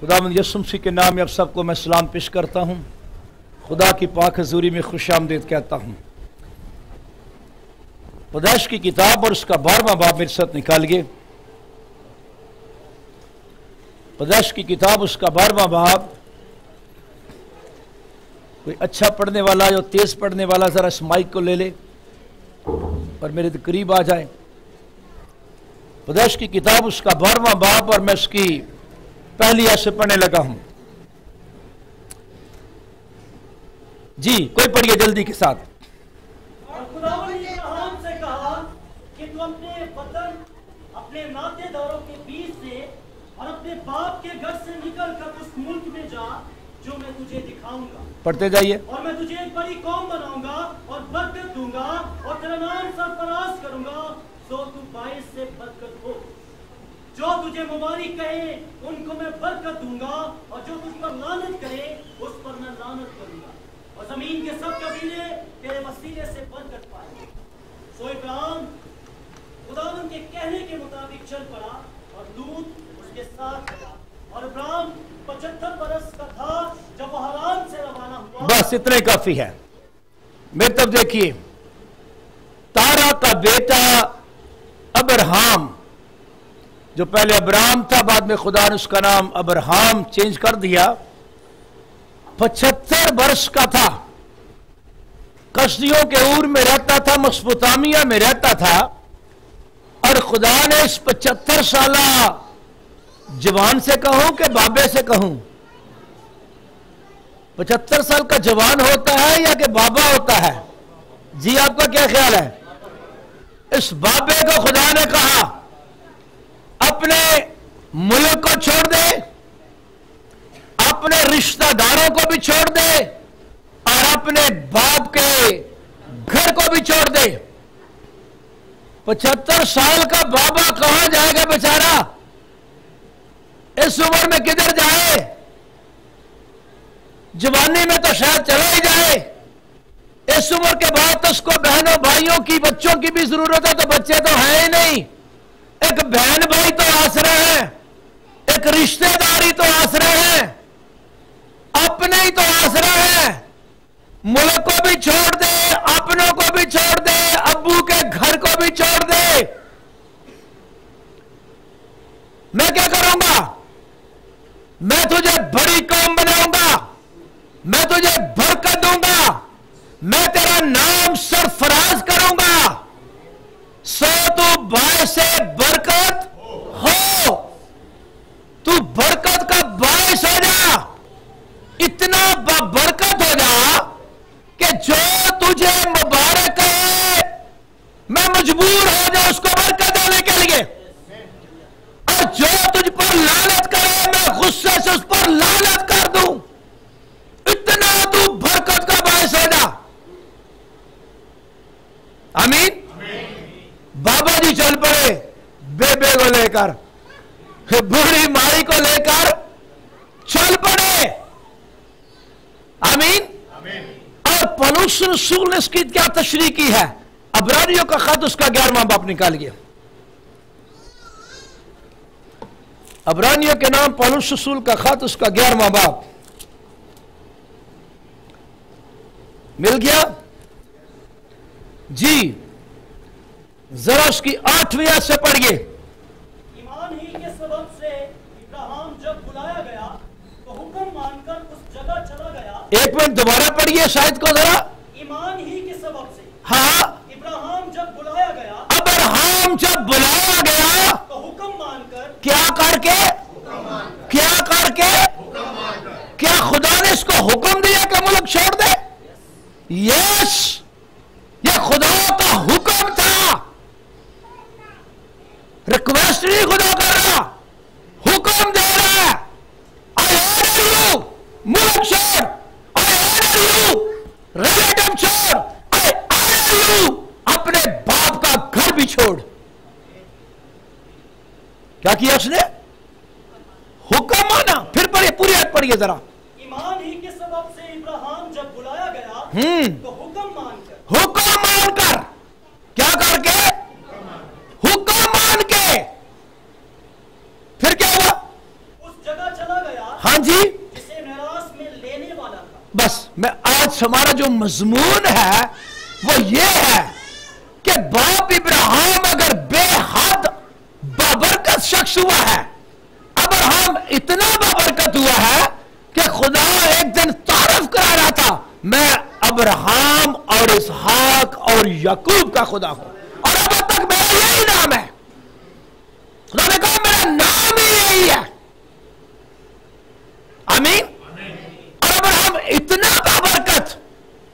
خدا مند یسمسی کے نام میں اب سب کو میں سلام پیش کرتا ہوں۔ خدا کی پاک حضوری میں خوش آمدید کہتا ہوں۔ پدیش کی کتاب اور اس کا بارہواں باب میرے ساتھ نکال گئے پدیش کی کتاب، اس کا بارہواں باب۔ کوئی اچھا پڑھنے والا جو تیز پڑھنے والا ذرا اس مائک کو لے لے اور میرے قریب آ جائے۔ پدیش کی کتاب، اس کا بارہواں باب اور میں اس کی پہلی ایسے پڑھنے لگا ہوں۔ جی کوئی پڑھیے جلدی کے ساتھ۔ اور خداوند نے ابراہیم سے کہا کہ تو اپنے وطن اپنے ناطے داروں کے بیچ سے اور اپنے باپ کے گھر سے نکل کر اس ملک میں جا جو میں تجھے دکھاؤں گا۔ پڑھتے جائیے۔ اور میں تجھے ایک بڑی قوم بناؤں گا اور برکت دوں گا اور تیرا نام سرفراز کروں گا سو تو باعث سے برکت ہو۔ جو تجھے مبارک کہے، ان کو میں برکت دوں گا، اور جو تجھ پر لعنت کرے، اس پر میں لعنت کروں گا۔ اور زمین کے سب قبیلے تیرے وسیلے سے برکت پائیں گے سو ابراہیم خداوند کے کہنے کے مطابق چل پڑا، اور لوط اس کے ساتھ گیا۔ اور ابراہیم پچہتر برس کا تھا جب وہ حران سے روانہ ہوا۔ بس اتنا ہی کافی ہے۔ میری طرف دیکھیے، تارا کا بیٹا ابرہام جو پہلے ابرام تھا، بعد میں خدا نے اس کا نام ابرہام چینج کر دیا۔ پچہتر برس کا تھا۔ کشتیوں کے اور میں رہتا تھا مسپوتامیہ میں رہتا تھا۔ اور خدا نے اس پچہتر سالہ جوان سے کہوں کہ بابے سے کہوں؟ پچہتر سال کا جوان ہوتا ہے یا کہ بابا ہوتا ہے؟ جی آپ کا کیا خیال ہے؟ اس بابے کو خدا نے کہا۔ اپنے ملک کو چھوڑ دے، اپنے رشتہ داروں کو بھی چھوڑ دے اور اپنے باپ کے گھر کو بھی چھوڑ دے۔ پچہتر سال کا بابا کہاں جائے گا بیچارہ؟ اس عمر میں کدھر جائے؟ جوانی میں تو شاید چلا ہی جائے۔ اس عمر کے بعد اس کو بہنوں بھائیوں کی بچوں کی بھی ضرورت ہے تو بچے تو ہیں ہی نہیں۔ ایک بہن بھائی تو آسرے ہیں ایک رشتہ داری تو آسرے ہیں اپنے ہی تو آسرے ہیں ملک کو بھی چھوڑ دے، اپنوں کو بھی چھوڑ دے، ابو کے گھر کو بھی چھوڑ دے۔ میں کیا کروں گا؟ میں تجھے بڑی قوم بناؤں گا، میں تجھے برکت دوں گا، میں تیرا نام سرفراز کروں گا۔ سو تو باعث سے برکت ہو۔ تو برکت کا باعث ہو جا۔ اتنا برکت ہو جا کہ جو تجھے مبارک ہے میں مجبور ہو جا اس کو برکت دینے کے لیے اور جو تجھ پر لالت کرے میں غصے سے اس پر لالت کر دوں اتنا تو برکت کا باعث ہو جا امین بابا جی چل پڑے بیبے کو لے کر بوڑھی مائی کو لے کر چل پڑے امین اور رسول نے اس کی کیا تشریح کی ہے؟ ابراریوں کا خط اس کا گیارہواں باپ نکال گیا۔ ابرانیوں کے نام پولس رسول کا خط اس کا گیارہواں باپ۔ مل گیا؟ جی ذرا اس کی آٹھویں سے پڑھیے۔ ایمان ہی کے سبب سے ابراہیم جب بلایا گیا تو حکم مان کر اس جگہ چلا گیا۔ ایک منٹ دوبارہ پڑھیے شاید کو ذرا۔ ایمان ہی کے سبب سے۔ ہاں۔ ابراہیم جب بلایا گیا ابرہام جب بلایا گیا تو حکم مان کر کیا کر کے؟ کیا کر کے؟ کیا خدا نے اس کو حکم دیا کہ ملک چھوڑ دے؟ یس۔ یہ خدا کا حکم تھا۔ ریکویسٹ نہیں خدا کر رہا۔ حکم دے رہا ہے۔ ملک چھوڑ۔ ریلیٹم چھوڑ اپنے باپ کا گھر بھی چھوڑ کیا کیا اس نے حکم مانا پھر پڑھیے پوری آیت پڑھیے ذرا ایمان ہی کے سبب سے ابراہیم جب بلایا گیا ہم تو حکم مان کر حکم مان کر کیا کر کے حکم مان کے پھر کیا ہوا اس جگہ چلا گیا بس میں آج ہمارا جو مضمون ہے وہ یہ ہے کہ باپ ابراہم اگر بے حد بابرکت شخص ہوا ہے ابراہم اتنا بابرکت ہوا ہے کہ خدا ایک دن تعارف کرا رہا تھا، میں ابراہم اور اسحاق اور یعقوب کا خدا ہوں۔ اور اب تک میرا یہی نام ہے۔ خدا نے کہا میرا نام ہی یہی ہے۔ آمین اور ابراہم اتنا بابرکت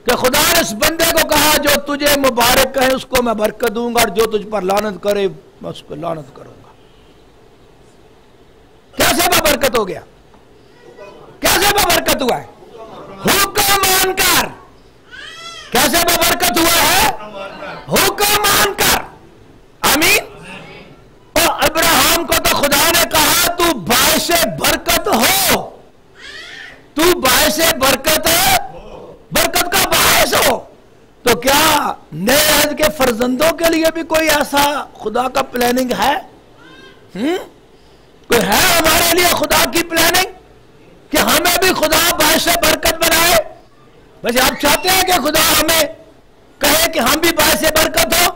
کہ خدا نے اس بندے کو کہا جو تجھے مبارک کہے، اس کو میں برکت دوں گا اور جو تجھ پر لانت کرے، میں اس کو لانت کروں گا۔ کیسے بابرکت ہو گیا؟ کیسے بابرکت ہوا ہے؟ حکم مان کر کیسے بابرکت ہوا ہے؟ حکم مان کر آمین؟ اور ابراہم کو تو خدا نے کہا، تو باعث برکت ہو۔ تو باعث برکت برکت کا ہو، تو کیا نئے عہد کے فرزندوں کے لیے بھی کوئی ایسا خدا کا پلاننگ ہے؟ ہم؟ کوئی ہے ہمارے لیے خدا کی پلاننگ کہ ہمیں بھی خدا باعث برکت بنائے؟ ویسے آپ چاہتے ہیں کہ خدا ہمیں کہے کہ ہم بھی باعث برکت ہو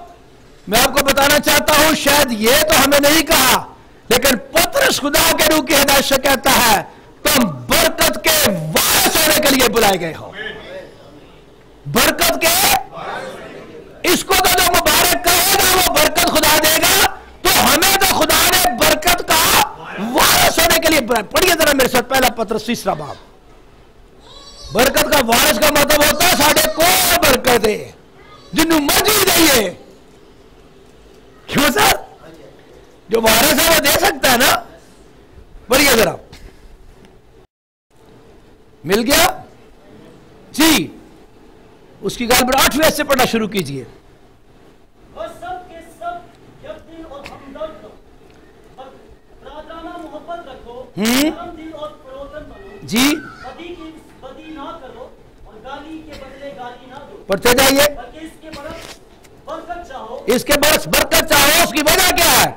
میں آپ کو بتانا چاہتا ہوں، شاید یہ تو ہمیں نہیں کہا، لیکن پترس خدا کے روح کی ہدایت سے کہتا ہے، تم برکت کے وارث ہونے کے لیے بلائے گئے ہو۔ برکت کے اس کو تو جو مبارک کہے گا، وہ برکت خدا دے گا۔ تو ہمیں تو خدا نے برکت کا وارث ہونے کے لیے پڑھیے ذرا میرے ساتھ پہلا پتر تیسرا باب۔ برکت کا وارث کا مطلب ہوتا ہے ساڑھے کوئی برکت ہے، جنہوں مرضی دئیے۔ کیوں سر؟ جو وارث ہے وہ دے سکتا ہے نا؟ پڑھیے ذرا۔ مل گیا؟ جی۔ اس کی گال پر آٹھویں سے پڑھنا شروع کیجیے۔ ہم۔ جی؟ پڑھتے جائیے۔ اس کے برعکس برکت چاہو۔ اس کے برس برکت چاہو اس کی وجہ کیا ہے؟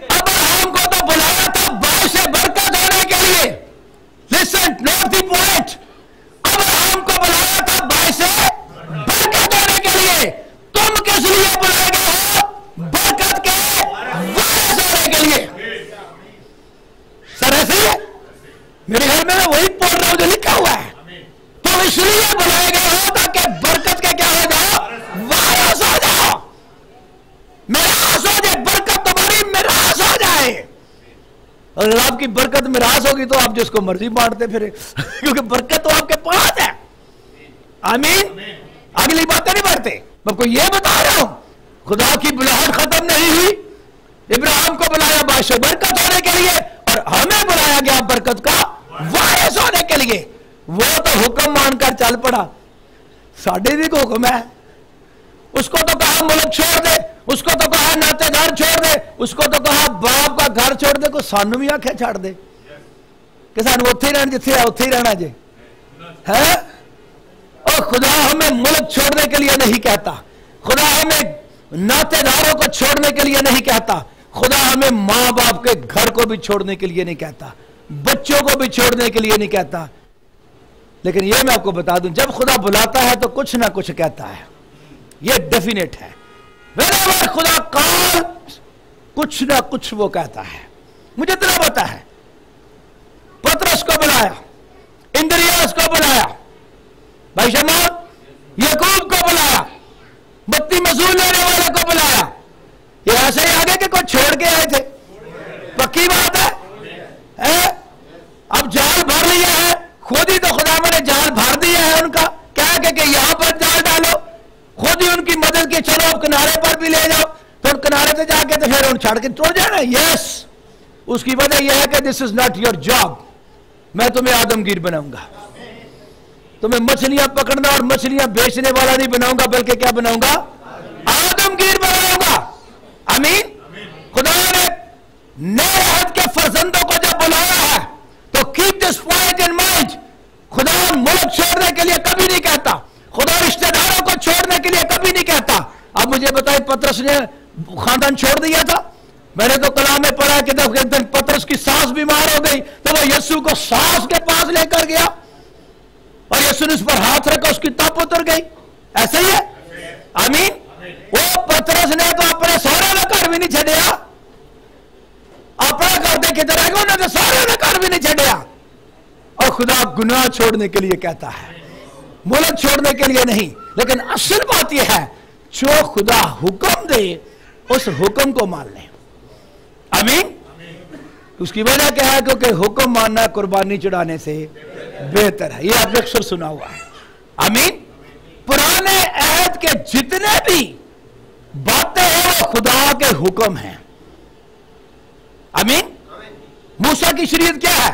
گئے۔ ابراہم کو تو بلایا تھا باعث برکت ہونے کے لیے۔ Listen note the point Abraham کو بلایا تھا باعث برکت ہونے کے لیے۔ تم کس لیے بلائے گئے ہو؟ برکت کے وارث ہونے کے لیے۔ سر ایسے میرے گھر میں وہی پڑھ رہا ہوں جو لکھا ہوا ہے۔ تم اس لیے بلائے گئے ہو تاکہ برکت کے کیا ہو جاؤ؟ وارث ہو جاؤ۔ میراث ہو جائے، برکت تمہاری میراث ہو جائے۔ اگر آپ کی برکت میراث ہوگی تو آپ جس کو مرضی بانٹتے پھرے، کیونکہ برکت تو آپ کے پاس ہے۔ آمین؟ اگلی باتیں نہیں بڑھتے۔ میں کو یہ بتا رہا ہوں، خدا کی بلاہٹ ختم نہیں ہوئی۔ ابراہم کو بلایا باعث برکت ہونے کے لیے اور ہمیں بلایا گیا برکت کا وارث ہونے کے لیے۔ وہ تو حکم مان کر چل پڑا۔ ساڑھے بھی کو حکم ہے۔ اس کو تو کہا ملک چھوڑ دے، اس کو تو کہا ناتے دار چھوڑ دے، اس کو تو کہا باپ کا گھر چھوڑ دے، کو سانو بھی آنکھیں چھاڑ دے۔ کہ سانو اتھے ہی رہنا جتھے ہے اتھے ہی رہنا جے ہے؟ اور خدا ہمیں ملک چھوڑنے کے لیے نہیں کہتا۔ خدا ہمیں ناتے داروں کو چھوڑنے کے لیے نہیں کہتا۔ خدا ہمیں ماں باپ کے گھر کو بھی چھوڑنے کے لیے نہیں کہتا۔ بچوں کو بھی چھوڑنے کے لیے نہیں کہتا۔ لیکن یہ میں آپ کو بتا دوں، جب خدا بلاتا ہے تو کچھ نہ کچھ کہتا ہے۔ یہ ڈیفینیٹ ہے۔ خدا کال، کچھ نہ کچھ وہ کہتا ہے۔ مجھے اتنا پتا ہے۔ پترس کو بلایا، اندریاس کو بلایا۔ بھائی شمال یقوب کو بلایا۔ بتی مزول لینے والے کو بلایا۔ یہ ایسے ہی آگے کہ کوئی چھوڑ کے آئے تھے؟ پکی بات ہے؟ اے؟ اب جال بھر لیا ہے۔ خود ہی تو خدا نے جال بھر دیا ہے ان کا۔ کیا کہ کہ یہاں پر جال ڈالو۔ خود ہی ان کی مدد کی چلو، اب کنارے پر بھی لے جاؤ۔ پھر کنارے پہ جا کے تو پھر ان چھڑ کے توڑ جانا یس اس کی وجہ یہ ہے کہ this is not your job میں تمہیں آدمگیر بناؤں گا۔ تمہیں مچھلیاں پکڑنا اور مچھلیاں بیچنے والا نہیں بناؤں گا، بلکہ کیا بناؤں گا؟ آدمگیر بناؤں گا۔ امین خدا نے نئے عہد کے فرزندوں کو جب بلایا ہے، تو keep this point in mind خدا ملک چھوڑنے کے لیے کبھی نہیں کہتا۔ خدا رشتہ داروں کو چھوڑنے کے لیے کبھی نہیں کہتا۔ اب مجھے بتائیں، پترس نے خاندان چھوڑ دیا تھا؟ میں نے تو کلام میں پڑھا کہ دن پترس کی سانس بیمار ہو گئی، تو وہ یسو کو سانس کے پاس لے کر گیا۔ اور یسو نے اس پر ہاتھ رکھا، اس کی تپ اتر گئی۔ ایسا ہی ہے؟ آمین۔ وہ پترس نے تو اپنے سارے کا گھر بھی نہیں چھڈیا۔ اپنا گھر دے کے رہ گیا انہوں نے سارے کا گھر بھی نہیں چھڈیا۔ اور خدا گناہ چھوڑنے کے لیے کہتا ہے۔ ملک چھوڑنے کے لیے نہیں، لیکن اصل بات یہ ہے، جو خدا حکم دے، اس حکم کو مان لیں آمین۔ اس کی وجہ کیا ہے؟ کیونکہ حکم ماننا قربانی چڑھانے سے بہتر ہے۔ یہ آپ نے اکثر سنا ہوا ہے۔ آمین۔ پرانے عہد کے جتنے بھی باتیں ہیں، وہ خدا کے حکم ہیں۔ آمین۔ موسیٰ کی شریعت کیا ہے؟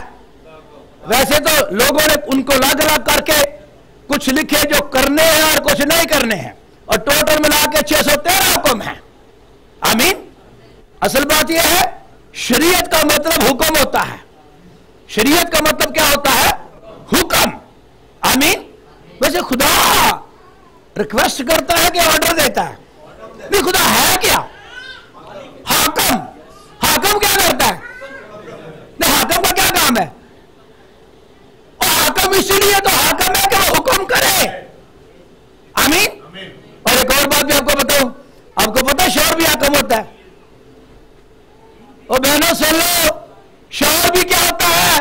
ویسے تو لوگوں نے ان کو لگ لگ کر کے کچھ لکھے جو کرنے ہیں اور کچھ نہیں کرنے ہیں۔ اور ٹوٹل ملا کے چھ سو تیرہ حکم ہیں۔ آمین۔ اصل بات یہ ہے، شریعت کا مطلب حکم ہوتا ہے۔ شریعت کا مطلب کیا ہوتا ہے؟ حکم آمین؟ ویسے خدا ریکویسٹ کرتا ہے کہ آرڈر دیتا ہے۔ نہیں، خدا ہے کیا؟ حاکم۔ حاکم کیا کرتا ہے؟ نہیں، حاکم کا کیا کام ہے؟ اور حاکم اسی لیے تو حاکم ہے کہ وہ حکم کرے آمین اور ایک اور بات بھی آپ کو بتاؤں آپ کو پتا شور بھی حاکم ہوتا ہے اور بہنوں سن لو شور بھی کیا ہوتا ہے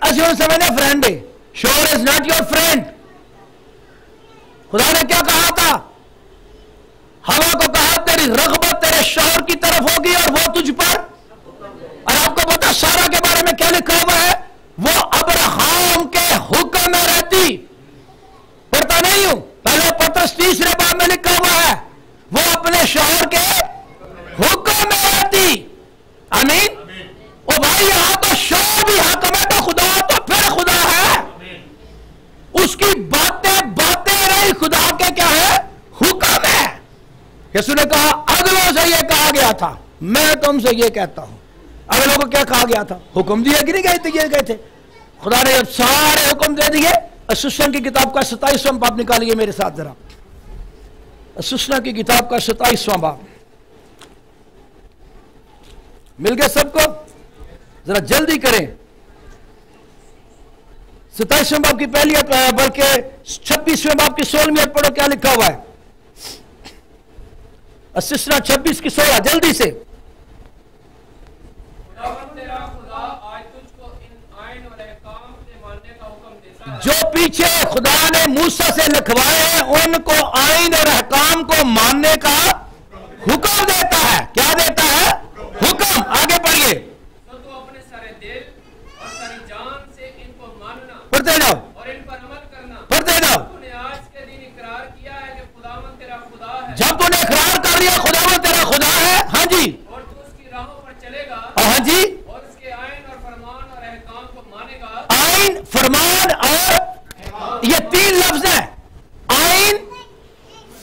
ایسے ان سمجھنے فرینڈ ہے شور از ناٹ یور فرینڈ خدا نے کیا کہا تھا ہوا کو کہا تیری رغبت تیرے شوہر کی طرف ہوگی اور وہ تجھ پر اور آپ کو پتا سارا کے بارے میں کیا لکھا ہوا ہے وہ ابراہم کے حکم میں رہتی پڑھتا نہیں ہوں پہلے پتس تیسرے بار میں لکھا ہوا ہے وہ اپنے شوہر کے حکم میں رہتی آمین او بھائی یہاں تو شوہر بھی حکم ہے تو خدا تو پھر خدا ہے اس کی باتیں باتیں رہی خدا کے کیا ہے حکم ہے یسو نے کہا اگلوں سے یہ کہا گیا تھا میں تم سے یہ کہتا ہوں۔ اگلوں کو کیا کہا گیا تھا؟ حکم دیا کہ نہیں گئے تھے یہ گئے تھے۔ خدا نے جب سارے حکم دے دیے اسسن کی کتاب کا ستائیسواں باپ نکالیے میرے ساتھ ذرا۔ اسسنا کی کتاب کا ستائیسواں باپ مل گئے سب کو؟ ذرا جلدی کریں۔ ستائیسویں باپ کی پہلی بلکہ چھبیسویں باپ کی سولہویں پڑھو، کیا لکھا ہوا ہے؟ اسسنا چھبیس کی سولہ، جلدی سے خداوند تیرا خدا آج تجھ کو ان آئین اور احکام سے ماننے کا حکم دیتا ہے جو پیچھے خدا نے موسیٰ سے لکھوائے ہیں، ان کو آئین اور احکام کو ماننے کا حکم دیتا ہے کیا دیتا ہے حکم آگے پڑھیے تو تو اپنے سارے دل اور ساری جان سے ان کو ماننا پڑھتے جاؤ اور ان پر عمل کرنا پڑھتے جاؤ تو نے آج کے دن اقرار کیا ہے کہ خداوند تیرا خدا ہے جب تو نے اقرار کر لیا خدا وہ تیرا خدا ہے ہاں جی اور تو اس کی راہوں پر چلے گا اور ہاں جی اور اس کے آئین اور فرمان اور احکام کو مانے گا آئین فرمان اور یہ تین لفظ ہیں آئین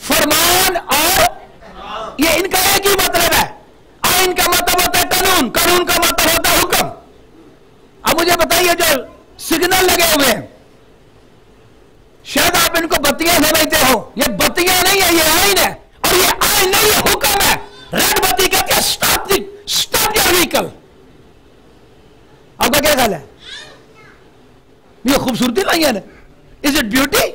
فرمان اور یہ ان کا ایک ہی مطلب ہے آئین کا مطلب ہوتا ہے قانون قانون کا مطلب ہوتا ہے حکم اب مجھے بتائیے جو سگنل لگے ہوئے ہیں شاید آپ ان کو بتیاں سمجھتے ہو یہ بتیاں نہیں ہے یہ آئین ہے اور یہ آئین نہیں یہ حکم ہے ریڈ بتی کہتے ہیں stop the stop your vehicle آپ کا کیا خیال ہے یہ خوبصورتی لائی ہیں از اٹ بیوٹی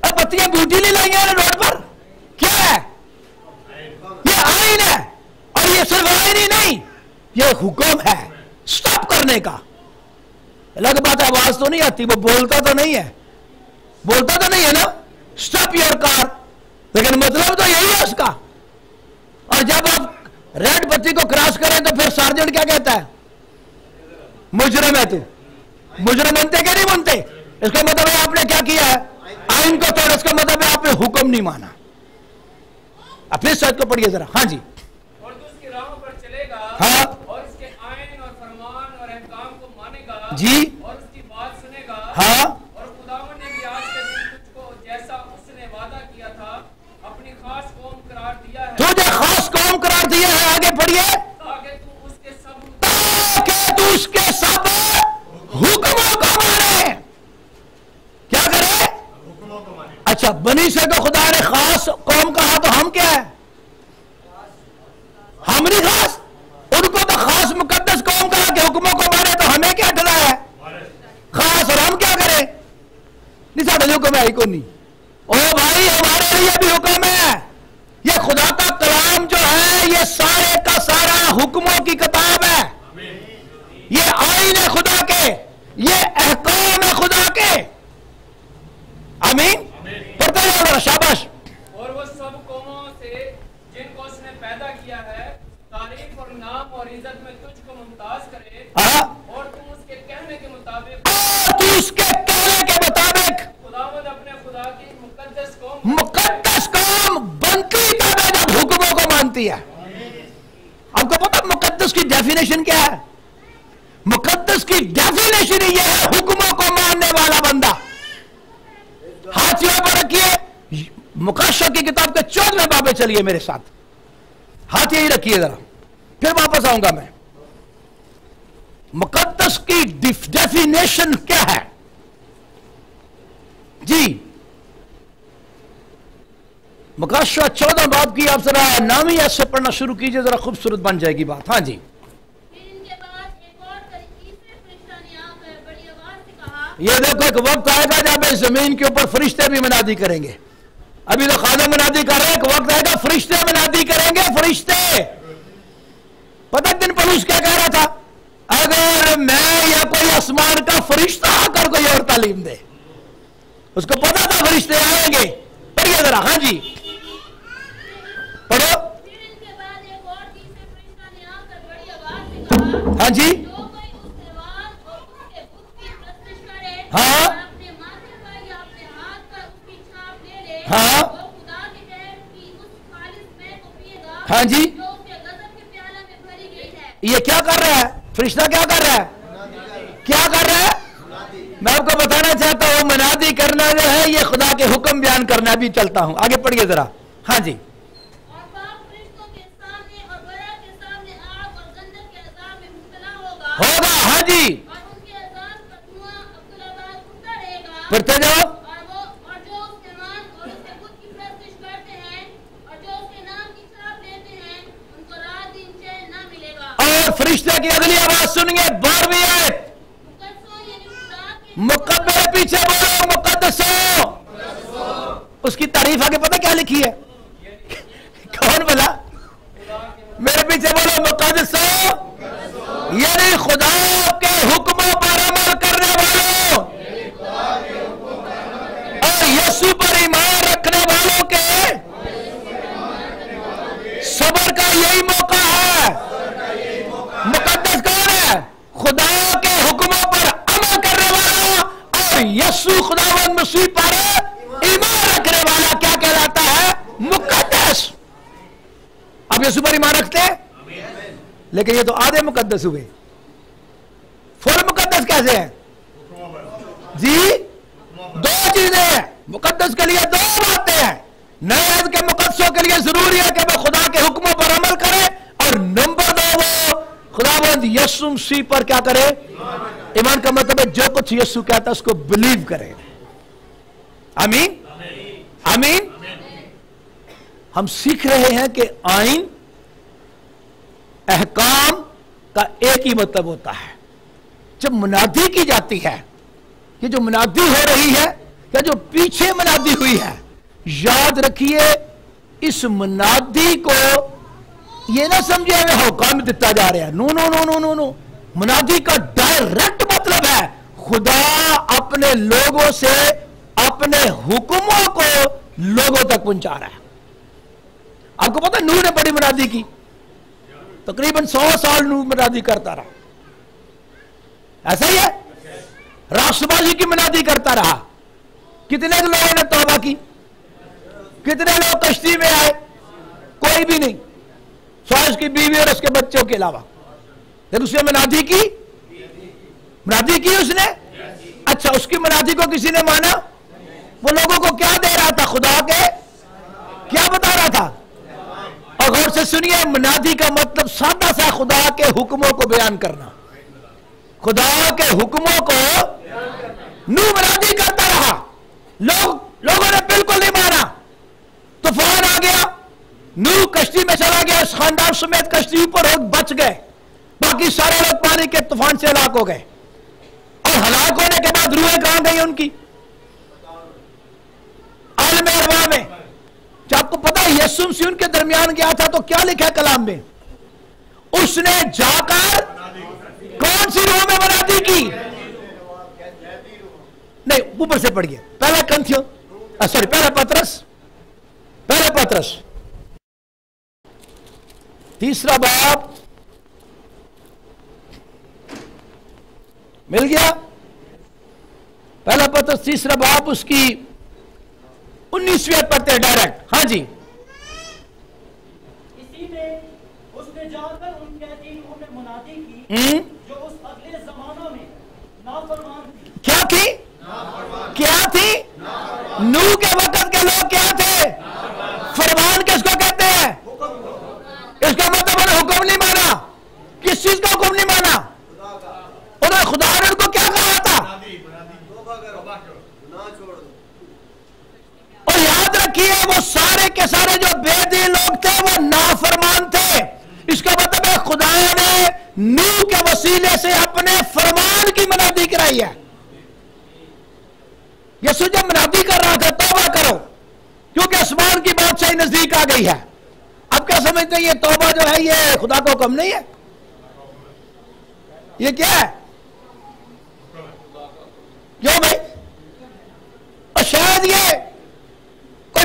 اب بتیاں بیوٹی نہیں لائی ہیں روڈ پر کیا ہے یہ آئین ہے اور یہ صرف آئین ہی نہیں یہ حکم ہے سٹاپ کرنے کا الگ بات ہے آتی وہ بولتا تو نہیں ہے۔ بولتا تو نہیں ہے نا؟ سٹاپ یور کار لیکن مطلب تو یہی ہے اس کا۔ اور جب آپ ریڈ بتی کو کراس کریں تو پھر سارجنٹ کیا کہتا ہے؟ مجرم ہے تو۔ مجرم بنتے کہ نہیں بنتے؟ اس کا مطلب ہے آپ نے کیا کیا ہے؟ آئین کو توڑ۔ اس کا مطلب ہے آپ نے حکم نہیں مانا۔ اب پھر ساتھ کو پڑھیے ذرا۔ ہاں جی۔ اور تو اس کی راہوں پر چلے گا ہاں۔ اور ہاں؟ اور نے بھی آج کے دن تجھ کو جیسا اس نے وعدہ کیا تھا اپنی خاص قوم قرار دیا ہے۔ تجھے خاص قوم قرار دیا ہے آگے پڑھیے۔ تاکہ تو اس کے سب تاکہ تو اس کے سب حکموں کو مانے۔ کیا کرے؟ اچھا بنی سے تو خدا نے خاص قوم کہا تو ہم کیا ہے ہم نہیں خاص؟ ان کو تو خاص مقدس قوم کہا کہ حکموں کو مانے تو ہمیں کیا ڈلا ہے خاص اور ہم کیا کریں نہیں ساڑھے جو حکم ہے ہی کو نہیں او بھائی ہمارے لیے بھی حکم ہے یہ خدا کا کلام جو ہے یہ سارے کا سارا حکموں کی کتاب ہے یہ آئین ہے خدا کے یہ احکام ہے خدا کے آمین جاؤ ذرا شاباش اور وہ سب قوموں سے جن کو اس نے پیدا کیا ہے تعریف اور نام اور عزت میں تجھ کو ممتاز کرے اور تم اس کے کہنے کے مطابق اور تو اس کے کہنے کے مطابق مقدس قوم کام بنتی تب ہے جب حکموں کو مانتی ہے۔ آپ کو پتا مقدس کی ڈیفینیشن کیا ہے؟ مقدس کی ڈیفینیشن یہ ہے حکموں کو ماننے والا بندہ۔ ہاتھیوں پر رکھیے۔ مقاشہ کی کتاب کے چودہ بابے چلیے میرے ساتھ۔ ہاتھ یہی رکھیے ذرا۔ پھر واپس آؤں گا میں۔ مقدس کی ڈیفینیشن کیا ہے؟ جی۔ مقاشہ چودہ باب کی آپ ذرا نامی ایسے پڑھنا شروع کیجیے ذرا خوبصورت بن جائے گی بات۔ ہاں جی۔ سے یہ دیکھو ایک وقت آئے گا جب اس زمین کے اوپر فرشتے بھی منادی کریں گے۔ ابھی تو خادم منادی کر رہے ہیں ایک وقت آئے گا فرشتے منادی کریں گے فرشتے۔ پتہ دن پلوس کیا کہہ رہا تھا؟ اگر میں یا کوئی آسمان کا فرشتہ آ کر کوئی اور تعلیم دے۔ اس کو پتا تھا فرشتے آئیں گے۔ پڑھیے ذرا۔ ہاں جی۔ پڑھو۔ ہاں جی۔ ہاں۔ ہاں۔ ہاں جی۔ یہ کیا کر رہا ہے؟ فرشتہ کیا کر رہا ہے؟ کیا کر رہا ہے؟ میں آپ کو بتانا چاہتا ہوں منادی کرنا جو ہے یہ خدا کے حکم بیان کرنا بھی چلتا ہوں۔ آگے پڑھیے ذرا۔ ہاں جی۔ اور پاک فرشتوں کے سامنے اور برا کے سامنے آگ اور گندک کے عذاب میں مبتلا ہوگا ہوگا ہاں جی اور ان کے عذاب کا دھواں عبدالآباد اٹھتا رہے گا پڑھتے جاؤ اور وہ اور جو اس کے مان اور اس کے بت کی پرستش کرتے ہیں اور جو اس کے نام کی چھاپ لیتے ہیں ان کو رات دن چین نہ ملے گا اور فرشتے کی اگلی آواز سنیے بارہویں آیت مقدسوں یعنی خدا کے مقدس پیچھے بولو مقدسوں اس کی تعریف آگے پتہ کیا لکھی ہے کون بلا میرے پیچھے بولو مقدسوں یعنی خدا کے حکموں پر عمل کرنے والوں اور یسو پر ایمان رکھنے والوں کے صبر کا یہی موقع ہے مقدس کون ہے خدا کے حکموں پر عمل کرنے والا اور یسو خدا مسیح پر ایمان رکھنے والا کیا کہلاتا ہے مقدس اب یسو پر ایمان رکھتے ہیں لیکن یہ تو آدھے مقدس ہوئے فل مقدس کیسے ہیں جی دو چیزیں ہیں مقدس کے لیے دو باتیں ہیں نئے عہد کے مقدسوں کے لیے ضروری ہے کہ وہ خدا کے حکموں پر عمل کرے اور نمبر دو وہ خدا بند یسو مسیح پر کیا کرے ایمان کا مطلب ہے جو کچھ یسو کہتا ہے اس کو بلیو کرے۔ آمین؟ آمین؟ ہم سیکھ رہے ہیں کہ آئین احکام کا ایک ہی مطلب ہوتا ہے۔ جب منادی کی جاتی ہے، یہ جو منادی ہو رہی ہے، یا جو پیچھے منادی ہوئی ہے، یاد رکھیے، اس منادی کو یہ نہ سمجھے ہمیں حکام دیتا جا رہا ہے۔ نو نو نو نو نو نو۔ منادی کا ڈائریکٹ خدا اپنے لوگوں سے اپنے حکموں کو لوگوں تک پہنچا رہا ہے۔ آپ کو پتا نو نے بڑی منادی کی۔ تقریباً سو سال نو منادی کرتا رہا۔ ایسا ہی ہے؟ راشٹربازی کی منادی کرتا رہا۔ کتنے لوگوں نے توبہ کی؟ کتنے لوگ کشتی میں آئے؟ کوئی بھی نہیں۔ سوائے کی بیوی اور اس کے بچوں کے علاوہ۔ لیکن اس نے منادی کی۔ منادی کی اس نے؟ اچھا اس کی منادی کو کسی نے مانا؟ وہ لوگوں کو کیا دے رہا تھا؟ خدا کے؟ کیا بتا رہا تھا؟ اور غور سے سنیے منادی کا مطلب سادہ سا خدا کے حکموں کو بیان کرنا۔ خدا کے حکموں کو نو منادی کرتا رہا۔ لوگ، لوگوں نے بالکل نہیں مانا۔ طوفان آ گیا، نو کشتی میں چلا گیا، اس خاندان سمیت کشتی اوپر بچ گئے۔ باقی سارے لوگ پانی کے طوفان سے ہلاک ہو گئے۔ اور ہلاک ہونے کے بعد روحیں کہاں گئی ان کی؟ دنیا میں۔ جب آپ کو پتا ہے یسو مسیح ان کے درمیان گیا تھا تو کیا لکھا کلام میں؟ اس نے جا کر کون سی روح میں منادی کی؟ نہیں، اوپر سے پڑھ گیا۔ پہلا کنتھیو سوری، پہلا پترس پہلا پترس تیسرا باپ مل گیا۔ پہلا پترس تیسرا باپ اس کی انیسویں پڑھتے ہیں ڈائریکٹ ہاں جی۔ اسی میں اس نے جا کر ان قیدی روحوں میں منادی کی ہم؟ جو اس اگلے زمانہ میں نافرمان تھی۔ کیا تھی؟ کیا تھی؟ نو کے وقت کے لوگ کیا تھے فرمان کس کو کہتے ہیں اس کا مطلب انہوں نے حکم نہیں مانا کس چیز کا حکم نہیں مانا انہوں نے خدا نے ان کو کیا کہا تھا اور یاد رکھیے وہ سارے کے سارے جو بے دین لوگ تھے وہ نافرمان تھے۔ اس کا مطلب ہے خدا نے نو کے وسیلے سے اپنے فرمان کی منادی کرائی ہے۔ یسو جب منادی کر رہا تھا، توبہ کرو، کیونکہ آسمان کی بادشاہی نزدیک آ گئی ہے۔ اب کیا سمجھتے ہیں، یہ توبہ جو ہے، یہ خدا کا حکم نہیں ہے؟ یہ کیا ہے؟ کیوں بھائی؟ اور شاید یہ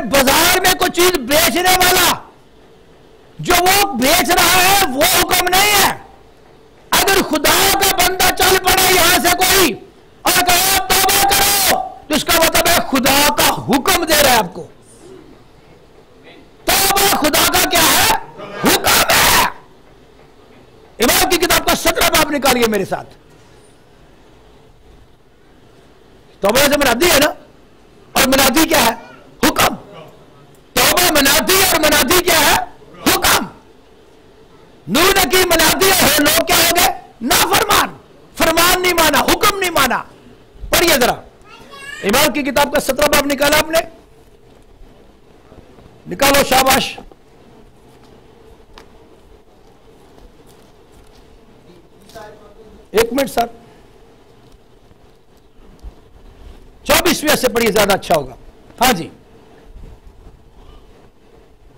کوئی بازار میں کوئی چیز بیچنے والا۔ جو وہ بیچ رہا ہے، وہ حکم نہیں ہے۔ اگر خدا کا بندہ چل پڑے یہاں سے کوئی اور کہا توبہ کرو، تو اس کا مطلب ہے خدا کا حکم دے رہا ہے آپ کو۔ توبہ خدا کا کیا ہے؟ حکم ہے۔ امام کی کتاب کا سترہ باپ نکالیے میرے ساتھ۔ توبہ سے منادی ہے نا؟ اور منادی کیا ہے؟ منادی کیا ہے؟ حکم۔ نور کی منادی اور لوگ کیا ہو گئے؟ نا فرمان فرمان نہیں مانا، حکم نہیں مانا۔ پڑھیے ذرا۔ امام کی کتاب کا سترہ باب نکالا آپ نے۔ نکالو شاباش۔ ایک منٹ سر۔ چوبیسویں سے پڑھیے، زیادہ اچھا ہوگا۔ ہاں جی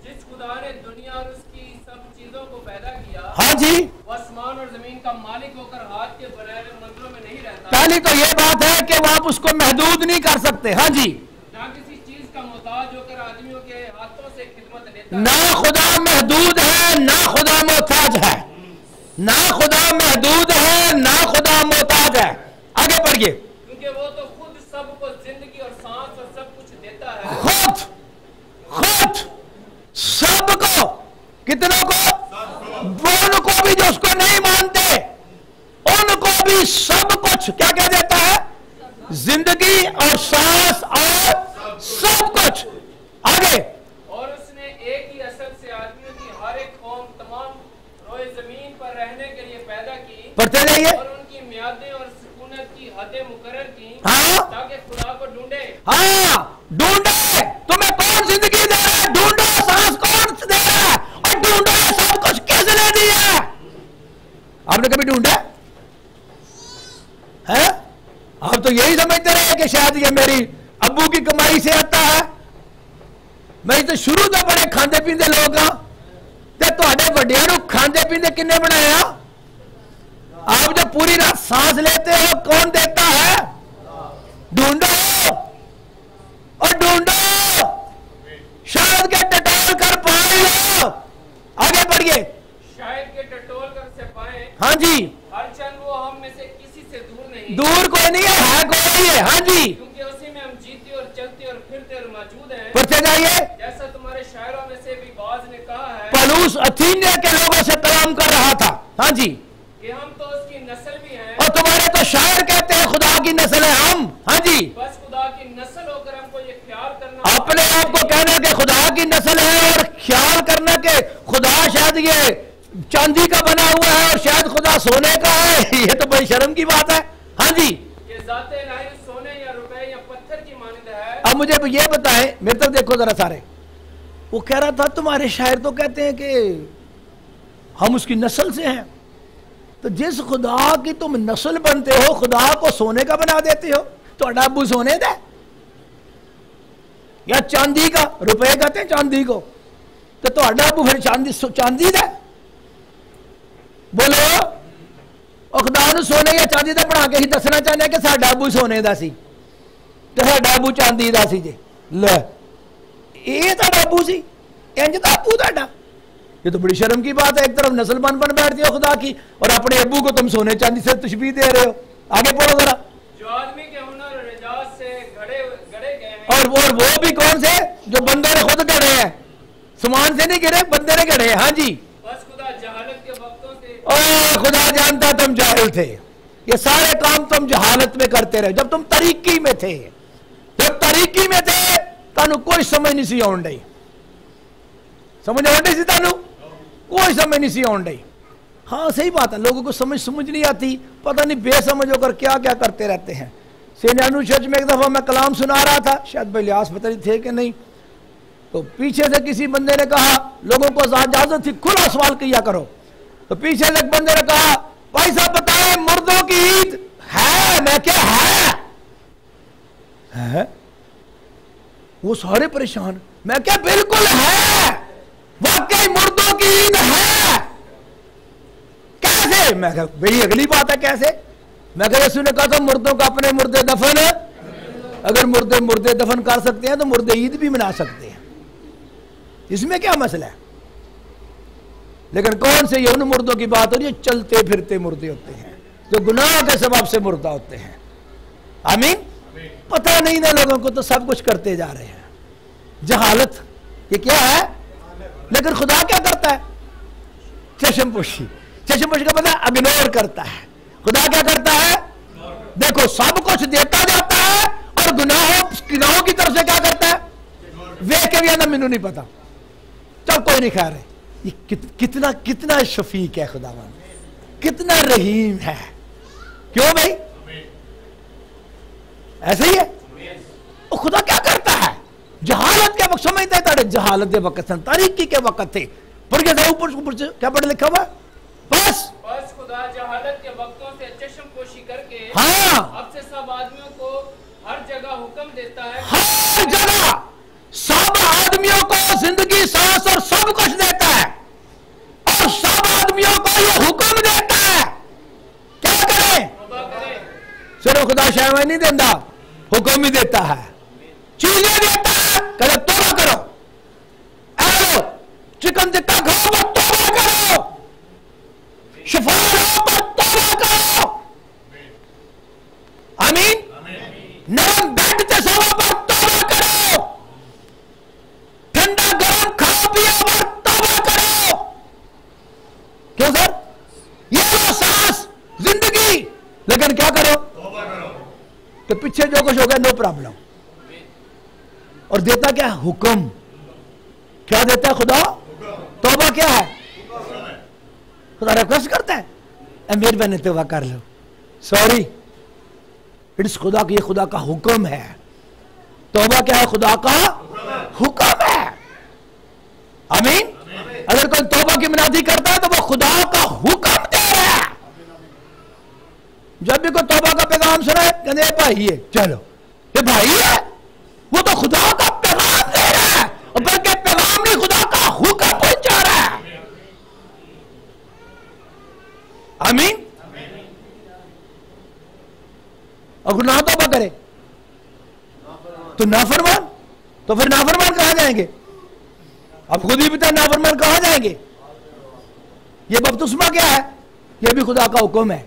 جس خدا نے دنیا اور اس کی سب چیزوں کو پیدا کیا ہاں جی وہ آسمان اور زمین کا مالک ہو کر ہاتھ کے بنائے ہوئے منظروں میں نہیں رہتا پہلی تو یہ بات ہے کہ وہ آپ اس کو محدود نہیں کر سکتے۔ ہاں جی۔ نہ کسی چیز کا محتاج ہو کر آدمیوں کے ہاتھوں سے خدمت لیتا نہ خدا محدود ہے نہ خدا محتاج ہے۔ نہ خدا محدود ہے نہ خدا محتاج ہے۔ آگے پڑھیے۔ کیونکہ وہ تو خود سب کو زندگی اور سانس اور سب کچھ دیتا ہے۔ خود خود سب کو کتنوں کو۔ وہ ان کو بھی جو اس کو نہیں مانتے بھی سب کچھ کیا کہہ دیتا ہے؟ زندگی اور سانس اور سب کچھ۔ آگے۔ اور اس نے ایک ہی اصل سے آدمیوں کی ہر ایک قوم تمام روئے زمین پر رہنے کے لیے پیدا کی۔ پڑھتے رہیے اور ان کی میادیں اور سکونت کی حدیں مقرر کی۔ ہاں۔ تاکہ خدا کو ڈھونڈے۔ ہاں۔ شاید یہ میری ابو کی کمائی سے آتا ہے۔ میں تو شروع تو بڑے کھاندے پیندے لوگ ہاں۔ تے تواڈے وڈیاں نو کھاندے پیندے کنے بنایا؟ آپ جو پوری رات سانس لیتے ہو، کون دیتا ہے؟ ڈھونڈو اور ڈھونڈو شاید کے ٹٹول کر پائے لو آگے بڑھیے شاید کہ ٹٹول کر سے پائیں ہاں جی ہر چند وہ ہم میں سے کسی سے دور نہیں دور کوئی نہیں ہے ہے کوئی ہے ہاں جی کیونکہ اسی میں ہم جیتے اور چلتے اور پھرتے اور موجود ہیں پڑھتے جائیے جیسا تمہارے شاعروں میں سے بھی بعض نے کہا ہے پلوس اتھینے کے لوگوں سے کلام کر رہا تھا ہاں جی کہ ہم تو اس کی نسل بھی ہیں اور تمہارے تو شاعر کہتے ہیں خدا کی نسل ہے ہم ہاں جی بس خدا کی نسل ہو کر ہم کو یہ خیال کرنا اپنے آپ کو کہنا کہ خدا کی نسل ہے اور خیال کرنا کہ خدا شاید یہ چاندی کا بنا ہوا ہے اور شاید خدا سونے کا ہے یہ تو بڑی شرم کی بات ہے ہاں جی یہ ذات الہی سونے یا روپے یا پتھر کی مانند ہے اب مجھے یہ بتائیں میرے طرف دیکھو ذرا سارے۔ وہ کہہ رہا تھا، تمہارے شاعر تو کہتے ہیں کہ ہم اس کی نسل سے ہیں۔ تو جس خدا کی تم نسل بنتے ہو، خدا کو سونے کا بنا دیتے ہو۔ تو ابو سونے دے۔ یا چاندی کا، روپے کہتے ہیں چاندی کو۔ تو تہاڈا ابو پھر چاندی چاندی دا ہے؟ بولو، او خدا نو سونے یا چاندی دا بنا کے ہی دسنا چاہنے کہ ساڈا ابو سونے دا سی۔ تے ساڈا ابو چاندی دا سی جی۔ لے۔ یہ تہاڈا ابو سی انج دا ابو تہاڈا یہ تو بڑی شرم کی بات ہے ایک طرف نسل بن بن بیٹھتی ہو خدا کی اور اپنے ابو کو تم سونے چاندی سے تشبیہ دے رہے ہو آگے پڑھو ذرا جو آدمی کے ہنر اور اعجاز سے گھڑے گھڑے گئے ہیں اور وہ اور وہ بھی کون سے جو بندے نے خود گڑے ہیں سمان سے نہیں گڑے بندے نے گڑے ہیں ہاں جی بس خدا جہالت کے وقتوں سے اور خدا جانتا تم جاہل تھے یہ سارے کام تم جہالت میں کرتے رہے جب تم طریقی میں تھے جب طریقی میں تھے تانو کوئی سمجھ نہیں سی آن سمجھ آن ڈئی سی تانو کوئی سمجھ نہیں سی آن ڈئی ہاں صحیح بات ہے لوگوں کو سمجھ سمجھ نہیں آتی پتہ نہیں بے سمجھ ہو کر کیا کیا کرتے رہتے ہیں سینیانو چرچ میں ایک دفعہ میں کلام سنا رہا تھا شاید بھائی لیاس پتہ نہیں تھے کہ نہیں تو پیچھے سے کسی بندے نے کہا لوگوں کو اجازت تھی کھلا سوال کیا کرو تو پیچھے سے ایک بندے نے کہا بھائی صاحب بتائیں مردوں کی عید ہے میں کیا ہے ہے وہ سارے پریشان میں کیا بالکل ہے۔ واقعی مردوں کی عید ہے۔ کیسے؟ میں کہا، بھئی اگلی بات ہے کیسے؟ میں کہا یسو نے کہا تھا، مردوں کا اپنے مردے دفن۔ اگر مردے مردے دفن کر سکتے ہیں، تو مردے عید بھی منا سکتے ہیں۔ اس میں کیا مسئلہ ہے؟ لیکن کون سے یہ ان مردوں کی بات ہو رہی ہے؟ چلتے پھرتے مردے ہوتے ہیں۔ جو گناہ کے سبب سے مردہ ہوتے ہیں۔ آمین؟ پتہ نہیں نا لوگوں کو تو سب کچھ کرتے جا رہے ہیں۔ جہالت، یہ کیا ہے؟ لیکن خدا کیا کرتا ہے؟ چشم پوشی۔ چشم پوشی کا مطلب پتہ اگنور کرتا ہے۔ خدا کیا کرتا ہے؟ دیکھو، سب کچھ دیتا جاتا ہے اور گناہوں گناہوں کی طرف سے کیا کرتا ہے؟ وے کے بھی آنا مینو نہیں پتا چل کوئی نہیں خیر ہے۔ یہ کتنا کتنا شفیق ہے خدا کتنا رحیم ہے۔ کیوں بھائی؟ ایسے ہی ہے؟ خدا کیا کرتا ہے؟ جہالت کے وقت سمجھتے تاڑے جہالت کے وقت سن تاریخی کے وقت تھے۔ پڑھ کے اوپر اوپر سے کیا پڑھ لکھا ہوا ہے؟ بس۔ بس خدا جہالت کے وقتوں سے چشم پوشی کر کے ہاں۔ اب سے سب آدمیوں کو ہر جگہ حکم دیتا ہے۔ ہر جگہ۔ سب آدمیوں کو زندگی سانس اور سب کچھ دیتا ہے۔ اور سب آدمیوں کو یہ حکم دیتا ہے۔ کیا کریں؟ صرف خدا شاہ نہیں دیتا حکم ہی دیتا ہے۔ چیزیں دیتا ہے۔ کہ توبہ کرو۔ اے چکن ٹکا کھاؤ بس توبہ کرو۔ شفا لو بس توبہ کرو۔ آمین؟ نرم بیڈ تے سو توبہ کرو۔ ٹھنڈا گرم کھاؤ پیو بس توبہ کرو۔ کیوں سر؟ یہ لو سانس، زندگی۔ لیکن کیا کرو؟ کہ پیچھے جو کچھ ہوگا نو پرابلم اور دیتا کیا ہے؟ حکم. کیا دیتا ہے خدا؟ توبہ کیا ہے؟ خدا ریکویسٹ کرتا ہے. اے میری بہن توبہ کر لو. سوری اٹس خدا کی، یہ خدا کا حکم ہے. توبہ کیا ہے؟ خدا کا حکم ہے. آمین. اگر کوئی توبہ کی منادی کرتا ہے تو وہ خدا کا حکم جب بھی کوئی توبہ کا پیغام سنا ہے بھائی ہے چلو۔ یہ بھائی ہے وہ تو خدا کا پیغام دے رہا ہے۔ اور بلکہ پیغام نہیں، خدا کا حکم پہنچا رہا ہے۔ آمین؟ اور گناہ توبہ کرے۔ تو نافرمان؟ تو پھر نافرمان کہاں جائیں گے؟ اب خود ہی پتا نافرمان کہاں جائیں گے؟ یہ بپتسمہ کیا ہے؟ یہ بھی خدا کا حکم ہے۔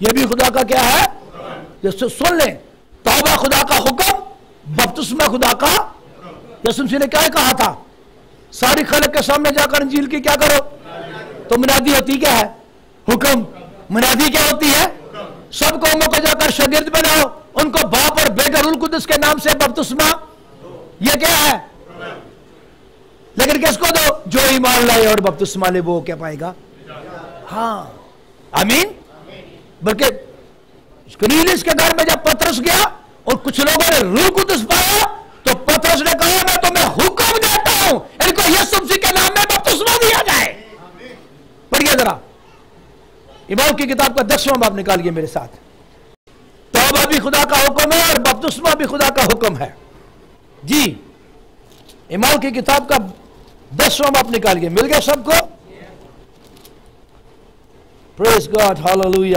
یہ بھی خدا کا کیا ہے؟ یہ سو- سن لیں۔ توبہ خدا کا حکم، بپتسمہ خدا کا۔ یسوع مسیح نے کیا کہا تھا؟ ساری خلق کے سامنے جا کر انجیل کی کیا کرو؟ تو منادی ہوتی کیا ہے؟ حکم۔ منادی کیا ہوتی ہے؟ سب قوموں کو جا کر شاگرد بناؤ۔ ان کو باپ اور بیٹا رول قدس کے نام سے بپتسمہ۔ یہ کیا ہے؟ لیکن کس کو دو؟ جو ایمان لائے اور بپتسمہ لے، وہ کیا پائے گا؟ ہاں۔ آمین۔ بلکہ کنیلس کے گھر میں جب پترس گیا اور کچھ لوگوں نے روح قدس پایا، تو پترس نے کہا، میں تمہیں حکم دیتا ہوں، ان کو یہ مسیح کے نام میں بپتسمہ دیا جائے۔ پڑھئے ذرا۔ امام کی کتاب کا دسواں باب گئے میرے ساتھ۔ توبہ بھی خدا کا حکم ہے اور بپتسمہ بھی خدا کا حکم ہے۔ جی امام کی کتاب کا دسواں باپ گئے مل گئے سب کو؟ پریس گاڈ ہاللویہ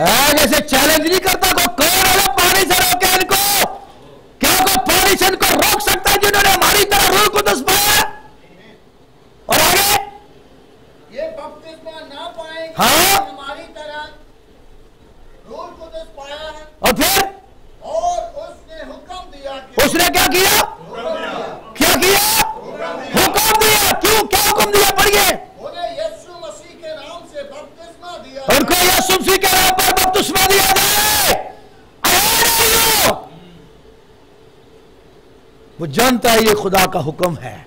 جیسے چیلنج نہیں کرتا کو کون ہے پانی سے روکے ان کو؟ کیا کو پانی سے ان کو روک سکتا ہے جنہوں نے ہماری طرح روح کو دس پایا اور آگے؟ یہ بپتسمہ نہ پائیں گے ہاں؟ ہماری طرح روح کو دس پایا ہے۔ اور پھر؟ اور اس نے حکم دیا اس نے کیا کیا؟ کیا کیا؟ حکم دیا۔ کیوں؟ کیا حکم دیا پڑھئے انہیں یسو مسیح کے نام سے بپتسمہ دیا۔ ان کو یسو مسیح کے چشمہ دیا جائے وہ جانتا ہے یہ خدا کا حکم ہے۔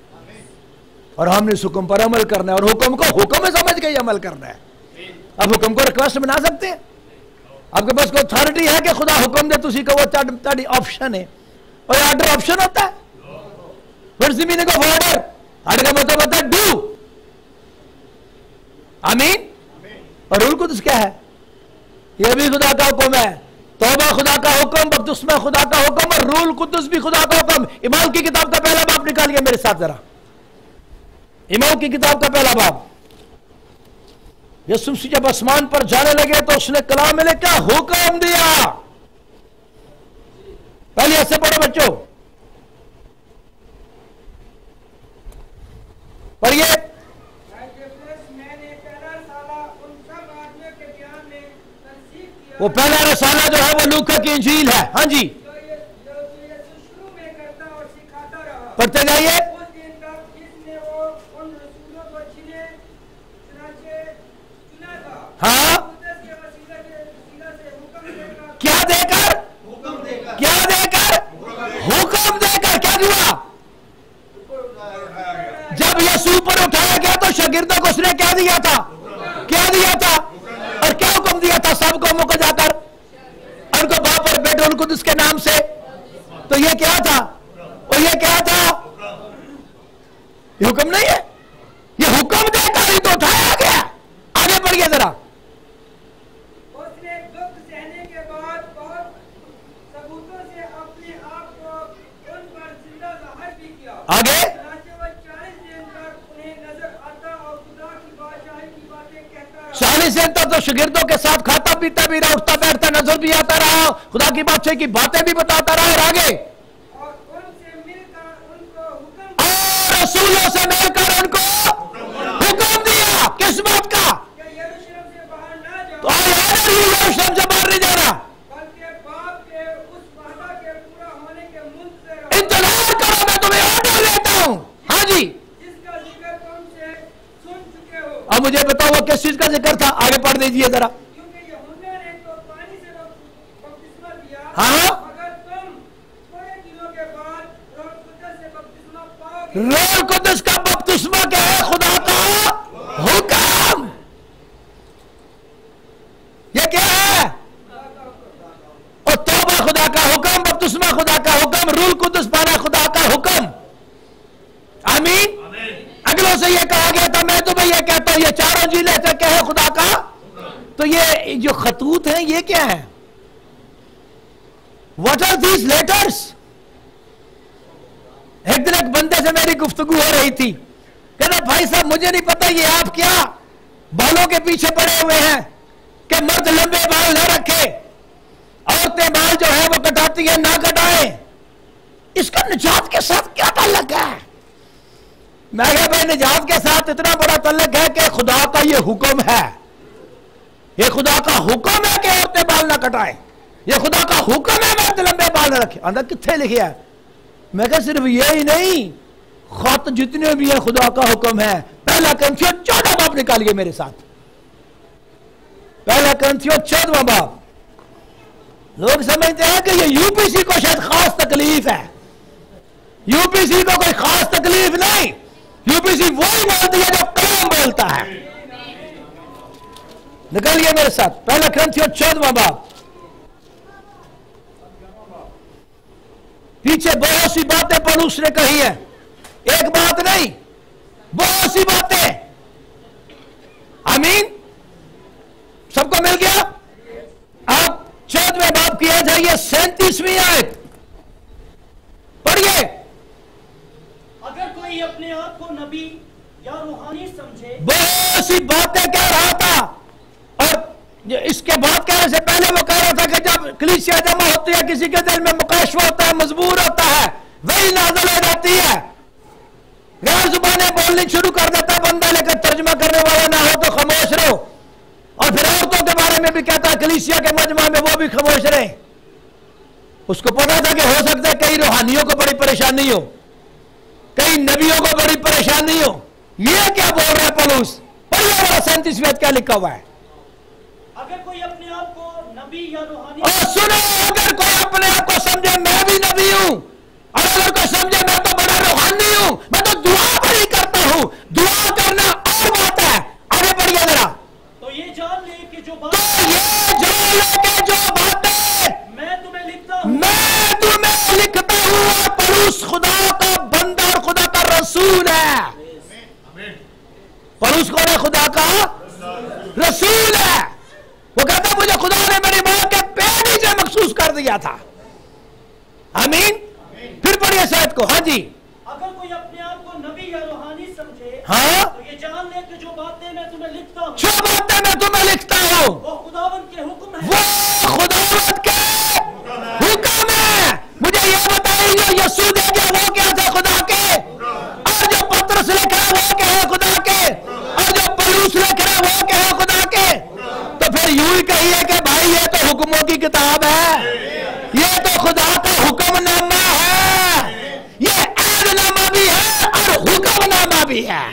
اور ہم نے اس حکم پر عمل کرنا ہے اور حکم کو حکم سمجھ کے عمل کرنا ہے۔ اب حکم کو ریکویسٹ بنا سکتے ہیں۔ آپ کے پاس کوئی اتھارٹی ہے کہ خدا حکم دے تسی کو وہ تاڑی آپشن ہے۔ اور یہ آرڈر آپشن ہوتا ہے۔ پھر زمین کو آرڈر آرڈر کا مطلب ہوتا ہے ڈو آمین۔ اور رول کو تو کیا ہے؟ یہ بھی خدا کا حکم ہے۔ توبہ خدا کا حکم، بپتسمہ خدا کا حکم اور رول قدس بھی خدا کا حکم۔ امام کی کتاب کا پہلا باپ نکالیے میرے ساتھ ذرا۔ امام کی کتاب کا پہلا باپ۔ یسم سی جب آسمان پر جانے لگے تو اس نے کلام میں نے کیا؟ حکم دیا۔ پہلے ایسے پڑھو بچوں۔ پر یہ وہ پہلا رسالہ جو ہے وہ لوکا کی انجیل ہے۔ ہاں جی۔ پڑھتے جائیے۔ ہاں۔ کیا دے کر؟ کیا دے کر؟ حکم دے کر۔ کیا دیا جب یسو پر اٹھایا گیا تو شاگردوں کو اس نے کیا دیا تھا؟ کیا دیا تھا؟ دیا تھا سب قوموں کو جا کر، ان کو باپ اور بیٹے ان قدس اس کے نام سے۔ تو یہ کیا تھا؟ اور یہ کیا تھا؟ یہ حکم نہیں ہے۔ یہ حکم دے غصے کی باتیں بھی بتاتا رہا اور آگے۔ اور رسولوں سے مل کر ان کو حکم دیا۔ کس بات کا؟ تو یروشلم سے باہر نہیں جانا۔ انتظار کرو، میں تمہیں آڈر لیتا ہوں۔ ہاں جی۔ مجھے بتاؤ وہ کس چیز کا ذکر تھا؟ آگے پڑھ دیجیے ذرا۔ ہاں؟ روح قدس کا بپتسمہ کیا ہے خدا کا حکم۔ یہ کیا ہے؟ اور توبہ خدا کا حکم، بپتسمہ خدا کا حکم، رول قدس پانا خدا کا حکم۔ آمین؟ اگلوں سے یہ کہا گیا تھا، میں تمہیں یہ کہتا ہوں، یہ چاروں جیلیں سے کہے خدا کا۔ تو یہ جو خطوط ہیں، یہ کیا ہے واٹ آر دیز لیٹرس ایک دن ایک بندے سے میری گفتگو ہو رہی تھی۔ کہتا بھائی صاحب، مجھے نہیں پتا یہ آپ کیا بالوں کے پیچھے پڑے ہوئے ہیں کہ مرد لمبے بال نہ رکھے، عورتیں بال جو ہے وہ کٹاتی ہیں، نہ کٹائے اس کا نجات کے ساتھ کیا تعلق ہے؟ میں کہا، بھائی، نجات کے ساتھ اتنا بڑا تعلق ہے کہ خدا کا یہ حکم ہے۔ یہ خدا کا حکم ہے کہ عورتیں بال نہ کٹائیں۔ یہ خدا کا حکم ہے، میں لمبے بال نہ رکھے۔ اندر کتھے لکھیا ہے میں کہا، صرف یہی نہیں، خط جتنے بھی ہیں، خدا کا حکم ہے۔ پہلا کنتھیو چودہ باپ نکالیے میرے ساتھ۔ پہلا کنتھیو چودہ باپ۔ لوگ سمجھتے ہیں کہ یہ یو پی سی کو شاید خاص تکلیف ہے۔ یو پی سی کو کوئی خاص تکلیف نہیں۔ یو پی سی وہی بولتی ہے جو کلام بولتا ہے۔ نکلیے میرے ساتھ۔ پہلا کرنتھیو چودہ باپ۔ پیچھے بہت سی باتیں پڑوس نے کہی ہیں۔ ایک بات نہیں بہت سی باتیں۔ آمین سب کو مل گیا؟ آپ چودویں باپ کیا جائیے سینتیسویں آیت۔ پڑھیے۔ اگر کوئی اپنے آپ کو نبی یا روحانی سمجھے۔ بہت سی باتیں کہہ رہا تھا۔ اس کے بعد کہنے سے پہلے وہ کہہ رہا تھا کہ جب کلیسیا جمع ہوتی ہے، کسی کے دل میں مقاشوہ ہوتا ہے، مجبور ہوتا ہے، وہی نازل ہو جاتی ہے۔ غیر زبانیں بولنی شروع کر دیتا ہے، بندہ لیکن ترجمہ کرنے والا نہ ہو تو خاموش رہو۔ اور پھر عورتوں کے بارے میں بھی کہتا ہے، کلیسیا کے مجمع میں وہ بھی خاموش رہے۔ اس کو پتا تھا کہ ہو سکتا ہے کئی روحانیوں کو بڑی پریشانی ہو، کئی نبیوں کو بڑی پریشانی ہو۔ یہ کیا بول رہا ہے پلوس پڑھیے والا سینتیسویں کیا لکھا ہوا ہے۔ اگر کوئی اپنے اور سنو اگر کوئی اپنے آپ کو سمجھے میں بھی نبی ہوں۔ اور اگر کوئی سمجھے میں تو بڑا روحانی ہوں۔ میں تو دعا بڑی کرتا ہوں۔ دعا کرنا اور بات ہے۔ آگے بڑھیا ذرا۔ تو یہ جان لے کہ جو بات ہے۔ میں تمہیں لکھتا ہوں۔ میں تمہیں لکھتا ہوں اور پروس خدا کا بندہ اور خدا کا رسول ہے۔ پروس کون ہے؟ خدا کا رسول وہ کہتا ہے مجھے خدا نے میری ماں کے پیٹ ہی سے مخصوص کر دیا تھا۔ آمین؟ پھر پڑھیے شاید کو۔ ہاں جی۔ اگر کوئی اپنے آپ کو نبی یا روحانی سمجھے ہاں؟ تو یہ جان لے کہ جو باتیں میں تمہیں لکھتا ہوں جو باتیں میں تمہیں لکھتا ہوں وہ خداوند کے حکم ہے وہ خداوند کے حکم ہے مجھے یہ بتائیں جو یسو دے گیا وہ کیا تھا خدا کے؟ اور جو پترس لکھا وہ کیا خدا کے؟ اور جو پلوس لکھا وہ کیا خدا یوں ہی کہیے کہ بھائی یہ تو حکموں کی کتاب ہے۔ یہ تو خدا کا حکم نامہ ہے۔ یہ عہد نامہ بھی ہے اور حکم نامہ بھی ہے۔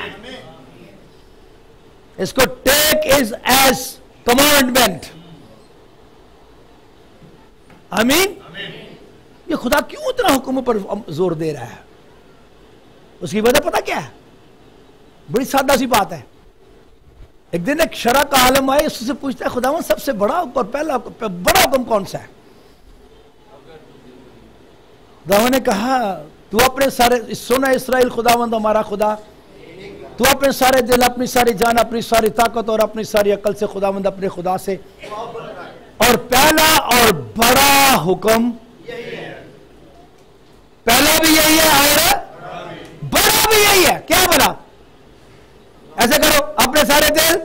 اس کو ٹیک از ایز کمانڈمنٹ آمین؟ یہ خدا کیوں اتنا حکم پر زور دے رہا ہے؟ اس کی وجہ پتا کیا ہے؟ بڑی سادہ سی بات ہے۔ ایک دن ایک شرح کا عالم آئے، اس سے پوچھتا ہے خدا سب سے بڑا اور پہلا، بڑا حکم کون سا ہے؟ خدا نے کہا، تو اپنے سارے سونا اسرائیل، خداوند ہمارا خدا۔ تو اپنے سارے دل، اپنی ساری جان، اپنی ساری طاقت اور اپنی ساری عقل سے خداوند اپنے خدا سے۔ اور پہلا اور بڑا حکم پہلا بھی یہی ہے اور بڑا بھی یہی ہے۔ کیا بڑا؟ ایسے کرو، اپنے سارے دل۔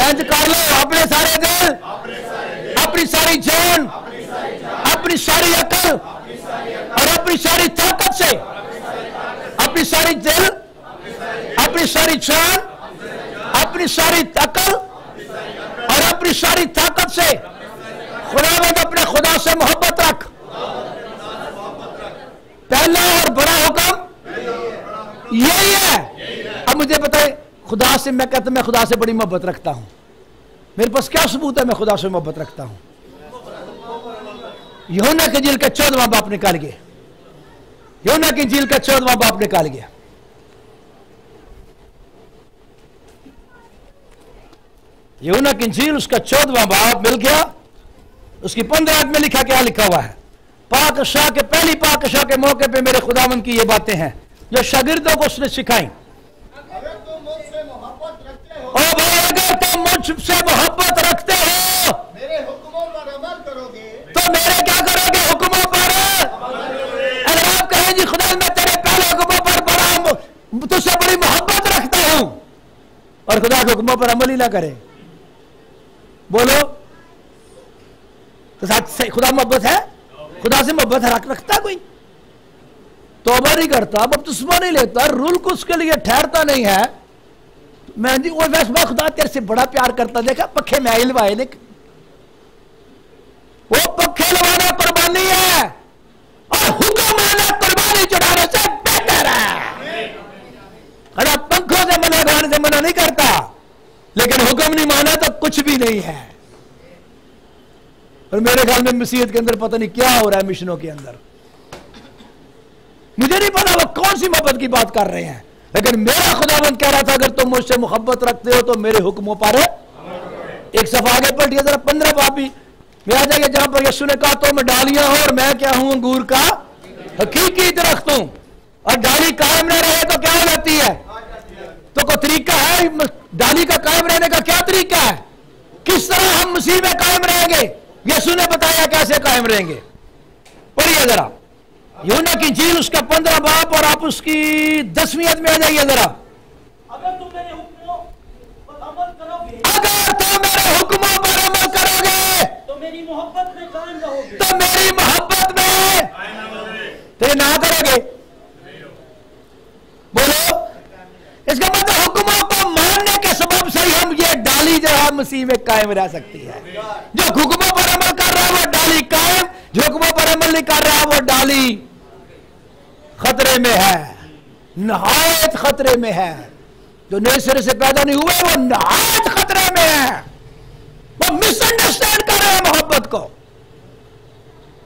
انج کر لو، اپنے سارے دل۔ اپنی ساری جان۔ اپنی ساری عقل۔ اور اپنی ساری طاقت سے۔ اپنی ساری دل۔ اپنی ساری جان۔ اپنی ساری عقل۔ اور اپنی ساری طاقت سے۔ خدا بند اپنے خدا سے محبت رکھ۔ پہلا اور بڑا حکم یہی ہے۔ اب مجھے بتائے خدا سے میں کہتا میں خدا سے بڑی محبت رکھتا ہوں۔ میرے پاس کیا ثبوت ہے؟ میں خدا سے محبت رکھتا ہوں۔ یونا کی جیل کا چودواں باپ نکال گیا یونا کی جیل کا چودواں باپ نکال گیا یونا کی جیل اس کا چودواں باپ مل گیا۔ اس کی پندرہ میں لکھا کیا لکھا ہوا ہے؟ پاک شاہ کے پہلی پاک شاہ کے موقع پہ میرے خداون کی یہ باتیں ہیں۔ جو شاگردوں کو اس نے سکھائیں اگر تم مجھ سے محبت رکھتے ہو او بھائی اگر تم مجھ سے محبت رکھتے ہو۔ میرے حکموں پر عمل کرو گے۔ تو میرے کیا کرو گے حکموں پر؟ اگر آپ کہیں جی خدا میں تیرے پہلے حکموں پر بڑا تجھ سے بڑی محبت رکھتا ہوں۔ اور خدا کے حکموں پر عمل ہی نہ کرے۔ بولو۔ تو ساتھ خدا محبت ہے؟ خدا سے محبت رکھ رکھتا ہے کوئی؟ توبہ نہیں کرتا بپتسمہ نہیں لیتا رول کو اس کے لیے ٹھہرتا نہیں ہے۔ میں جی وہ ویسے میں خدا تیرے سے بڑا پیار کرتا، دیکھا، پکھے میں لوائے نے۔ وہ پکھے لوانا قربانی ہے، اور حکم آنا قربانی چڑھانے سے بہتر ہے۔ خدا پنکھوں سے منع سے منع نہیں کرتا، لیکن حکم نہیں مانا تو کچھ بھی نہیں ہے۔ اور میرے خیال میں مسیحت کے اندر پتہ نہیں کیا ہو رہا ہے، مشنوں کے اندر۔ مجھے نہیں پتا وہ کون سی محبت کی بات کر رہے ہیں۔ لیکن میرا خداوند کہہ رہا تھا، اگر تم مجھ سے محبت رکھتے ہو تو میرے حکموں پر ایک صفحہ آگے پلٹیے ذرا پندرہ پاپی میں آ جائیے، جہاں پر یسو نے کہا، تو میں ڈالیاں ہوں اور میں کیا ہوں؟ انگور کا حقیقی درخت ہوں۔ اور ڈالی قائم نہ رہے تو کیا ہو جاتی ہے؟ تو کوئی طریقہ ہے؟ ڈالی کا قائم رہنے کا کیا طریقہ ہے؟ کس طرح ہم مسیح میں قائم رہیں گے؟ یسو نے بتایا کیسے قائم رہیں گے؟ پڑھیے ذرا۔ یونا کی جیل اس کا پندرہ باپ اور آپ اس کی دسویں میں آ جائیے ذرا۔ اگر تم میرے حکموں پر عمل کرو گے اگر تم میرے حکموں پر عمل کرو گے تو میری محبت میں قائم رہو گے۔ تو میری محبت میں تو یہ نہ کرو گے بولو۔ اس کا مطلب حکموں کو ماننے کے سبب سے ہی ہم یہ ڈالی جو ہے مسیح میں قائم رہ سکتی ہے۔ جو حکموں پر عمل کر رہا ہے وہ ڈالی قائم جو حکموں پر عمل نہیں کر رہا وہ ڈالی۔ خطرے میں ہے۔ نہایت خطرے میں ہے۔ جو نئے سرے سے پیدا نہیں ہوئے، وہ نہایت خطرے میں ہے۔ وہ مس انڈرسٹینڈ کر رہے ہیں محبت کو۔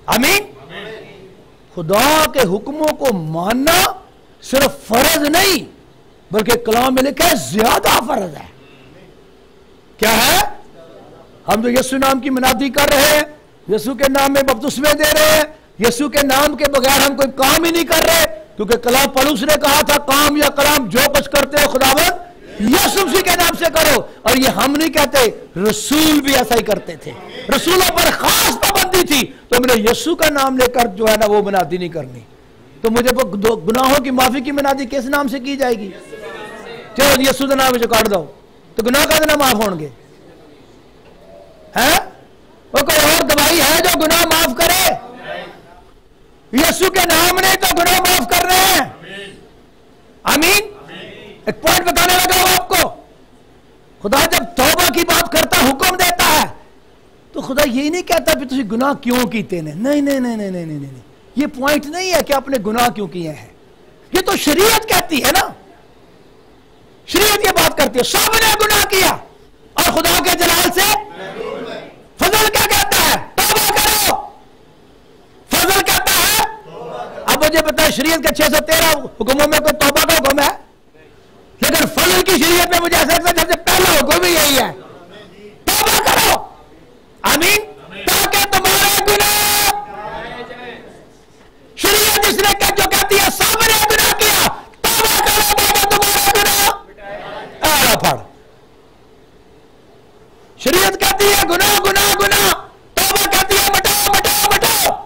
امین خدا کے حکموں کو ماننا صرف فرض نہیں، بلکہ کلام میں لکھا ہے، زیادہ فرض ہے۔ کیا ہے؟ ہم جو یسو نام کی منادی کر رہے ہیں یسو کے نام میں بپتسمے دے رہے ہیں۔ یسو کے نام کے بغیر ہم کوئی کام ہی نہیں کر رہے۔ کیونکہ کلام پلوس نے کہا تھا، کام یا کلام جو کچھ کرتے ہو خداوند یسو مسیح کے نام سے کرو۔ اور یہ ہم نہیں کہتے، رسول بھی ایسا ہی کرتے تھے۔ رسولوں پر خاص پابندی تھی۔ تو ہم نے یسو کا نام لے کر جو ہے نا وہ منادی نہیں کرنی۔ تو مجھے وہ گناہوں کی معافی کی منادی کس نام سے کی جائے گی؟ چلو جی، یسو کا نام جو کاٹ دو۔ تو گناہ کا دینا معاف ہوں گے ہاں؟ وہ کوئی اور دوائی ہے جو گناہ معاف کرے؟ یسو کے نام نے تو گناہ معاف کر رہے ہیں۔ آمین؟ ایک پوائنٹ بتانے لگا ہوں آپ کو۔ خدا جب توبہ کی بات کرتا حکم دیتا ہے، تو خدا یہی نہیں کہتا کہ تسی گناہ کیوں کیتے نے۔ نہیں نہیں نہیں نہیں نہیں نہیں نہیں۔ یہ پوائنٹ نہیں ہے کہ آپ نے گناہ کیوں کیے ہیں۔ یہ تو شریعت کہتی ہے نا۔ شریعت یہ بات کرتی ہے، سب نے گناہ کیا۔ اور خدا کے جلال سے فضل کیا کہتا ہے توبہ کرو فضل کہتا ہے اب مجھے پتا شریعت کے چھ سو تیرہ حکموں میں کوئی توبہ کا حکم ہے؟ لیکن فضل کی شریعت میں مجھے ایسا سب سے پہلا حکم ہی یہی ہے توبہ کرو آمین تاکہ تمہارے گناہ شریعت اس نے کہ جو کہتی ہے سب نے گناہ کیا توبہ کرو تاکہ تمہارے گناہ آرہ پھڑ شریعت کہتی ہے گناہ گناہ گناہ توبہ کہتی ہے مٹاؤ مٹاؤ مٹاؤ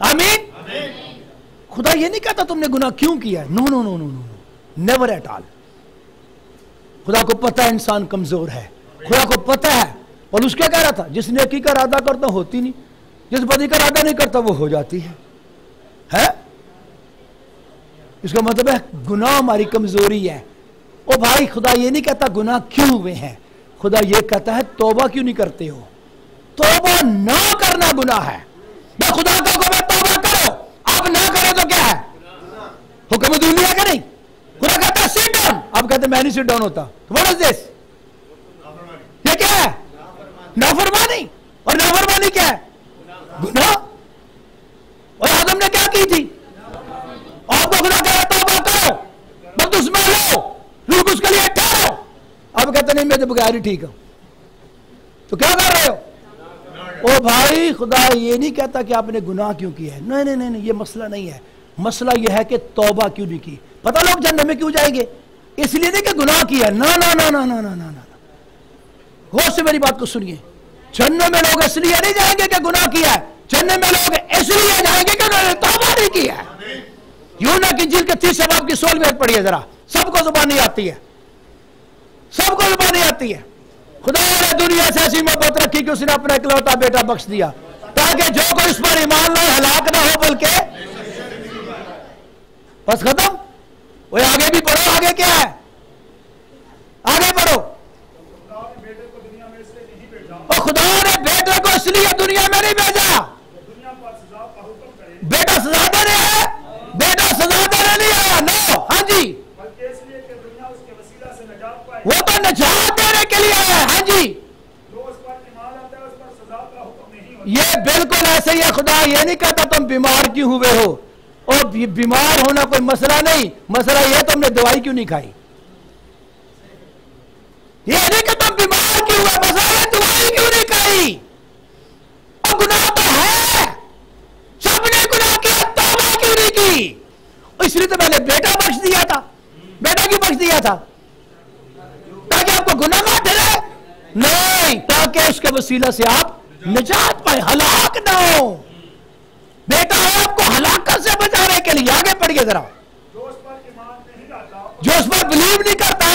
آمین خدا یہ نہیں کہتا کیوں کیا ہے؟ نو نو نو نو نو نیور ایٹ آل خدا کو پتہ ہے انسان کمزور ہے۔ خدا کو پتہ ہے۔ اور اس کیا کہہ رہا تھا؟ جس نیکی کا ارادہ کرتا ہوتی نہیں، جس بدی کا ارادہ نہیں کرتا، وہ ہو جاتی ہے۔ ہے؟ اس کا مطلب ہے گناہ ہماری کمزوری ہے۔ او بھائی، خدا یہ نہیں کہتا گناہ کیوں ہوئے ہیں۔ خدا یہ کہتا ہے توبہ کیوں نہیں کرتے ہو؟ توبہ نہ کرنا گناہ ہے۔ میں خدا کا حکم ہے، توبہ کرو۔ اب نہ کرو تو کیا ہے؟ حکم دنیا کا نہیں خدا کہتا ہے sit down اب کہتے ہیں میں نہیں sit down ہوتا what is this? یہ کیا ہے نافرمانی اور نافرمانی کیا ہے گناہ اور آدم نے کیا کی تھی آپ کو خدا کہہ رہا ہے توبہ کرو بس اس میں لو روح اس کے لیے ٹھہرو اب کہتے نہیں میں تو بغیر ہی ٹھیک ہوں تو کیا کر رہے ہو او بھائی خدا یہ نہیں کہتا کہ آپ نے گناہ کیوں کیا ہے نہیں نہیں نہیں، یہ مسئلہ نہیں ہے مسئلہ یہ ہے کہ توبہ کیوں نہیں کی؟ پتہ لوگ جہنم میں کیوں جائیں گے؟ اس لیے نہیں کہ گناہ کیا۔ ہے نا نا نا نا نا نا نا۔ غور سے میری بات کو سنیے۔ جہنم میں لوگ اس لیے نہیں جائیں گے کہ گناہ کیا ہے۔ جہنم میں لوگ اس لیے جائیں گے کہ توبہ نہیں کیا ہے۔ یونا کی جیل کے تیسرے باپ کی سول میں پڑھئے ذرا۔ سب کو زبان نہیں آتی ہے۔ سب کو زبانی آتی ہے۔ خدا نے دنیا سے ایسی محبت رکھی کہ اس نے اپنا اکلوتا بیٹا بخش دیا۔ تاکہ جو کوئی اس پر ایمان لائے، ہلاک نہ ہو، بلکہ بس ختم؟ وہ آگے بھی پڑھو آگے کیا ہے؟ آگے پڑھو اور خدا نے بیٹے کو اس لیے دنیا میں نہیں بھیجا۔ بیٹا سزا دینے ہے؟ بیٹا سزا دینے نہیں آیا، نو۔ ہاں جی۔ وہ تو نجات دینے کے لیے آیا ہے ہاں جی۔ یہ بالکل ایسے ہی ہے، خدا یہ نہیں کہتا تم بیمار کیوں ہوئے ہو۔ اور بیمار ہونا کوئی مسئلہ نہیں، مسئلہ یہ تم نے دوائی کیوں نہیں کھائی؟ یہ نہیں کہ تم بیمار کیوں ہوئے، مسئلہ یہ دوائی کیوں نہیں کھائی؟ اور گناہ تو ہے۔ سب نے گناہ کیا، توبہ کیوں نہیں کی؟ اس لیے تو میں نے بیٹا بخش دیا تھا۔ بیٹا کیوں بخش دیا تھا؟ تاکہ آپ کو گناہ نہ ڈرے نہیں، تاکہ اس کے وسیلہ سے آپ نجات پائے ہلاک نہ ہو بیٹا ہے آپ کو ہلاکت سے بچانے کے لیے آگے پڑھیے ذرا جو اس پر بلیو نہیں کرتا،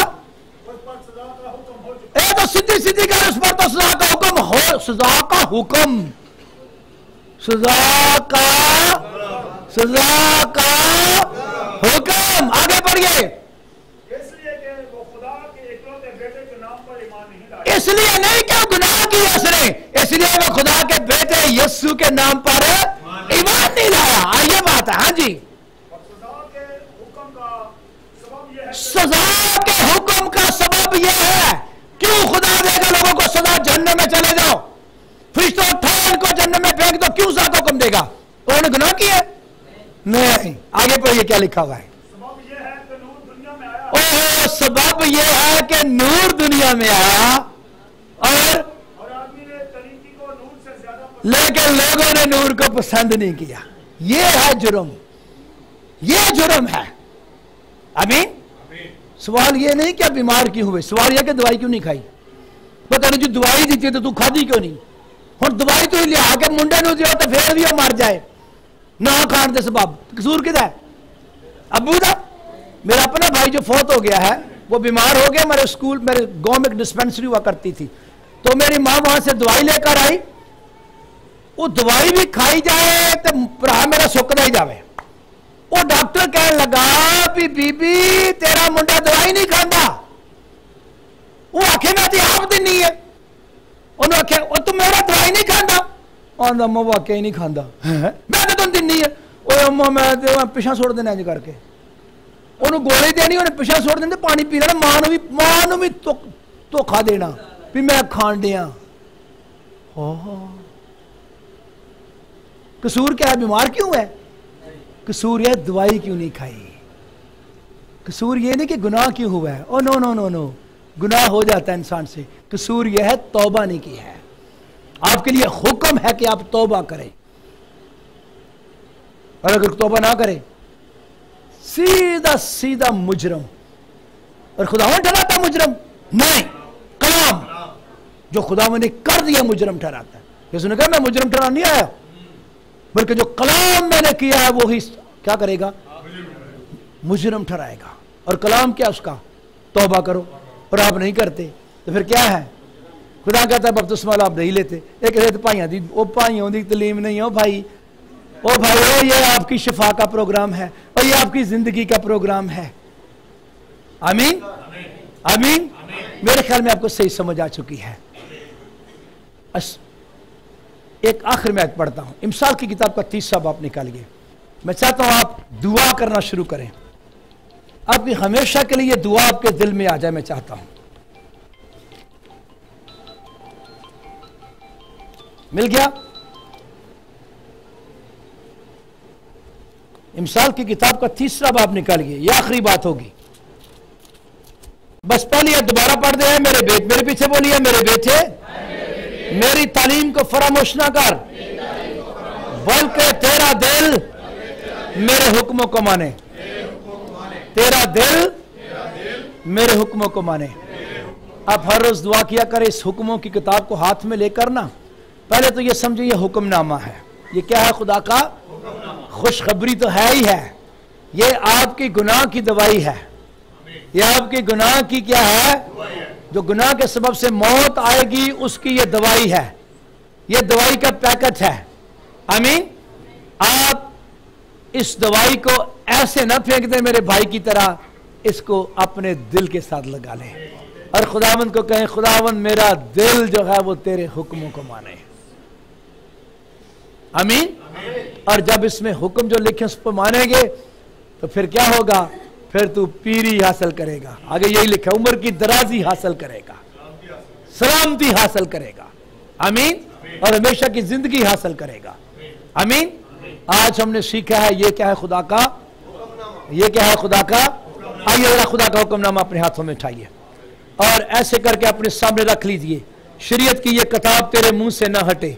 اے تو سیدھی سیدھی کہ اس پر تو سزا کا حکم ہو، سزا کا حکم۔ سزا کا سزا کا حکم۔ آگے پڑھیے اس لیے نہیں کہ گناہ کیا اس نے، اس لیے وہ خدا کے بیٹے یسو کے نام پر ایمان نہیں لایا۔ یہ بات ہے۔ ہاں جی اور سزا کے حکم کا سبب یہ ہے کہ سزا کے حکم کا سبب یہ ہے، کیوں خدا دے گا لوگوں کو سزا جہنم میں چلے جاؤ؟ فرشتوں اٹھاؤ ان کو جہنم میں پھینک دو، کیوں ساتھ حکم دے گا؟ انہوں نے گناہ کیے؟ نہیں۔ آگے پڑھیے کیا لکھا ہوا ہے۔ سبب یہ ہے کہ نور دنیا میں آیا اوہ سبب یہ ہے کہ نور دنیا میں آیا اور لیکن لوگوں نے نور کو پسند نہیں کیا۔ یہ ہے جرم۔ یہ جرم ہے۔ امین؟ سوال یہ نہیں کہ بیمار کیوں ہوئے؟ سوال یہ کہ دوائی کیوں نہیں کھائی؟ پتہ نہیں جو دوائی دیتی ہے تو تو کھا دی کیوں نہیں؟ ہوں دوائی تو لیا کے منڈے نو دیو تو پھر بھی وہ مر جائے۔ نہ کھان دے سبب۔ قصور کدا ہے؟ ابو دا، میرا اپنا بھائی جو فوت ہو گیا ہے، وہ بیمار ہو گیا، میرے اسکول، میرے گاؤں میں ایک ڈسپینسری ہوا کرتی تھی۔ تو میری ماں وہاں سے دوائی لے کر آئی۔ وہ دوائی بھی کھائی جائے تو برا میرا سکتا ہی جاوے۔ وہ ڈاکٹر کہنے لگا بھی بی بی تیرا منڈا دوائی نہیں کھانا وہ آخے میں تی آپ دن نہیں ہے انہوں آخیا وہ تم میرا دوائی نہیں کھانا آندا اما واقعی نہیں کھانا میں تو تم دن نہیں ہے وہ اما میں تے میں پیچھا چھوڑ دینا انج کر کے انہوں گولی دینی انہیں پیچھا چھوڑ دینا پانی پی لینا ماں نو بھی ماں نو بھی دھوکھا دینا بھی میں کھان دیا قصور کیا ہے بیمار کیوں ہے قصور یہ دوائی کیوں نہیں کھائی قصور یہ نہیں کہ گناہ کیوں ہوا ہے؟ او نو نو نو نو گناہ ہو جاتا ہے انسان سے۔ قصور یہ ہے، توبہ نہیں کی ہے۔ آپ کے لیے حکم ہے کہ آپ توبہ کریں۔ اور اگر توبہ نہ کرے سیدھا سیدھا مجرم۔ اور خداون ٹھہراتا مجرم۔ نہیں، کلام۔ جو خداون نے کر دیا، مجرم ٹھہراتا ہے۔ یسوع نے کہا میں مجرم ٹھہرا نہیں آیا۔ بلکہ جو کلام میں نے کیا ہے، وہی کیا کرے گا؟ مجرم ٹھہرائے گا۔ اور کلام کیا اس کا؟ توبہ کرو اور آپ نہیں کرتے تو پھر کیا ہے؟ خدا کہتا ہے بپتسمہ آپ نہیں لیتے۔ ایک کہتے پائیاں دی، وہ پائیوں دی تعلیم نہیں ہو بھائی۔ او بھائی، او یہ آپ کی شفا کا پروگرام ہے، اور یہ آپ کی زندگی کا پروگرام ہے۔ آمین؟ آمین؟ میرے خیال میں آپ کو صحیح سمجھ آ چکی ہے۔ ایک آخر میں پڑھتا ہوں۔ امسال کی کتاب کا تیسرا باپ نکالیے میں چاہتا ہوں آپ دعا کرنا شروع کریں۔ آپ کی ہمیشہ کے لیے دعا آپ کے دل میں آ جائے، میں چاہتا ہوں۔ مل گیا؟ امسال کی کتاب کا تیسرا باب نکالیے یہ آخری بات ہوگی۔ بس پہلی ہے دوبارہ پڑھ دے، میرے بیٹ میرے پیچھے بولیے، میرے بیٹے، میری تعلیم کو فراموش نہ کر، بلکہ تیرا دل میرے حکموں کو مانے۔ تیرا دل میرے حکموں کو مانے۔ آپ ہر روز دعا کیا کرے اس حکموں کی کتاب کو ہاتھ میں لے کر نا۔ پہلے تو یہ سمجھے یہ حکم نامہ ہے۔ یہ کیا ہے خدا کا؟ خوشخبری تو ہے ہی ہے۔ یہ آپ کی گناہ کی دوائی ہے۔ یہ آپ کی گناہ کی کیا ہے۔ جو گناہ کے سبب سے موت آئے گی اس کی یہ دوائی ہے۔ یہ دوائی کا پیکٹ ہے۔ آمین۔ آپ اس دوائی کو ایسے نہ پھینک دیں میرے بھائی کی طرح، اس کو اپنے دل کے ساتھ لگا لیں۔ اور خداون کو کہیں خداون میرا دل جو ہے وہ تیرے حکموں کو مانے۔ امین اور جب اس میں حکم جو لکھے اس پہ مانیں گے، تو پھر کیا ہوگا؟ پھر تو پیری حاصل کرے گا۔ آگے یہی لکھا عمر کی درازی حاصل کرے گا۔ سلامتی حاصل کرے گا۔ امین اور ہمیشہ کی زندگی حاصل کرے گا۔ امین آج ہم نے سیکھا ہے یہ کیا ہے خدا کا؟ یہ کیا ہے خدا کا؟ آئیے اللہ خدا کا حکم نامہ اپنے ہاتھوں میں اٹھائیے۔ اور ایسے کر کے اپنے سامنے رکھ لیجیے شریعت کی یہ کتاب تیرے منہ سے نہ ہٹے۔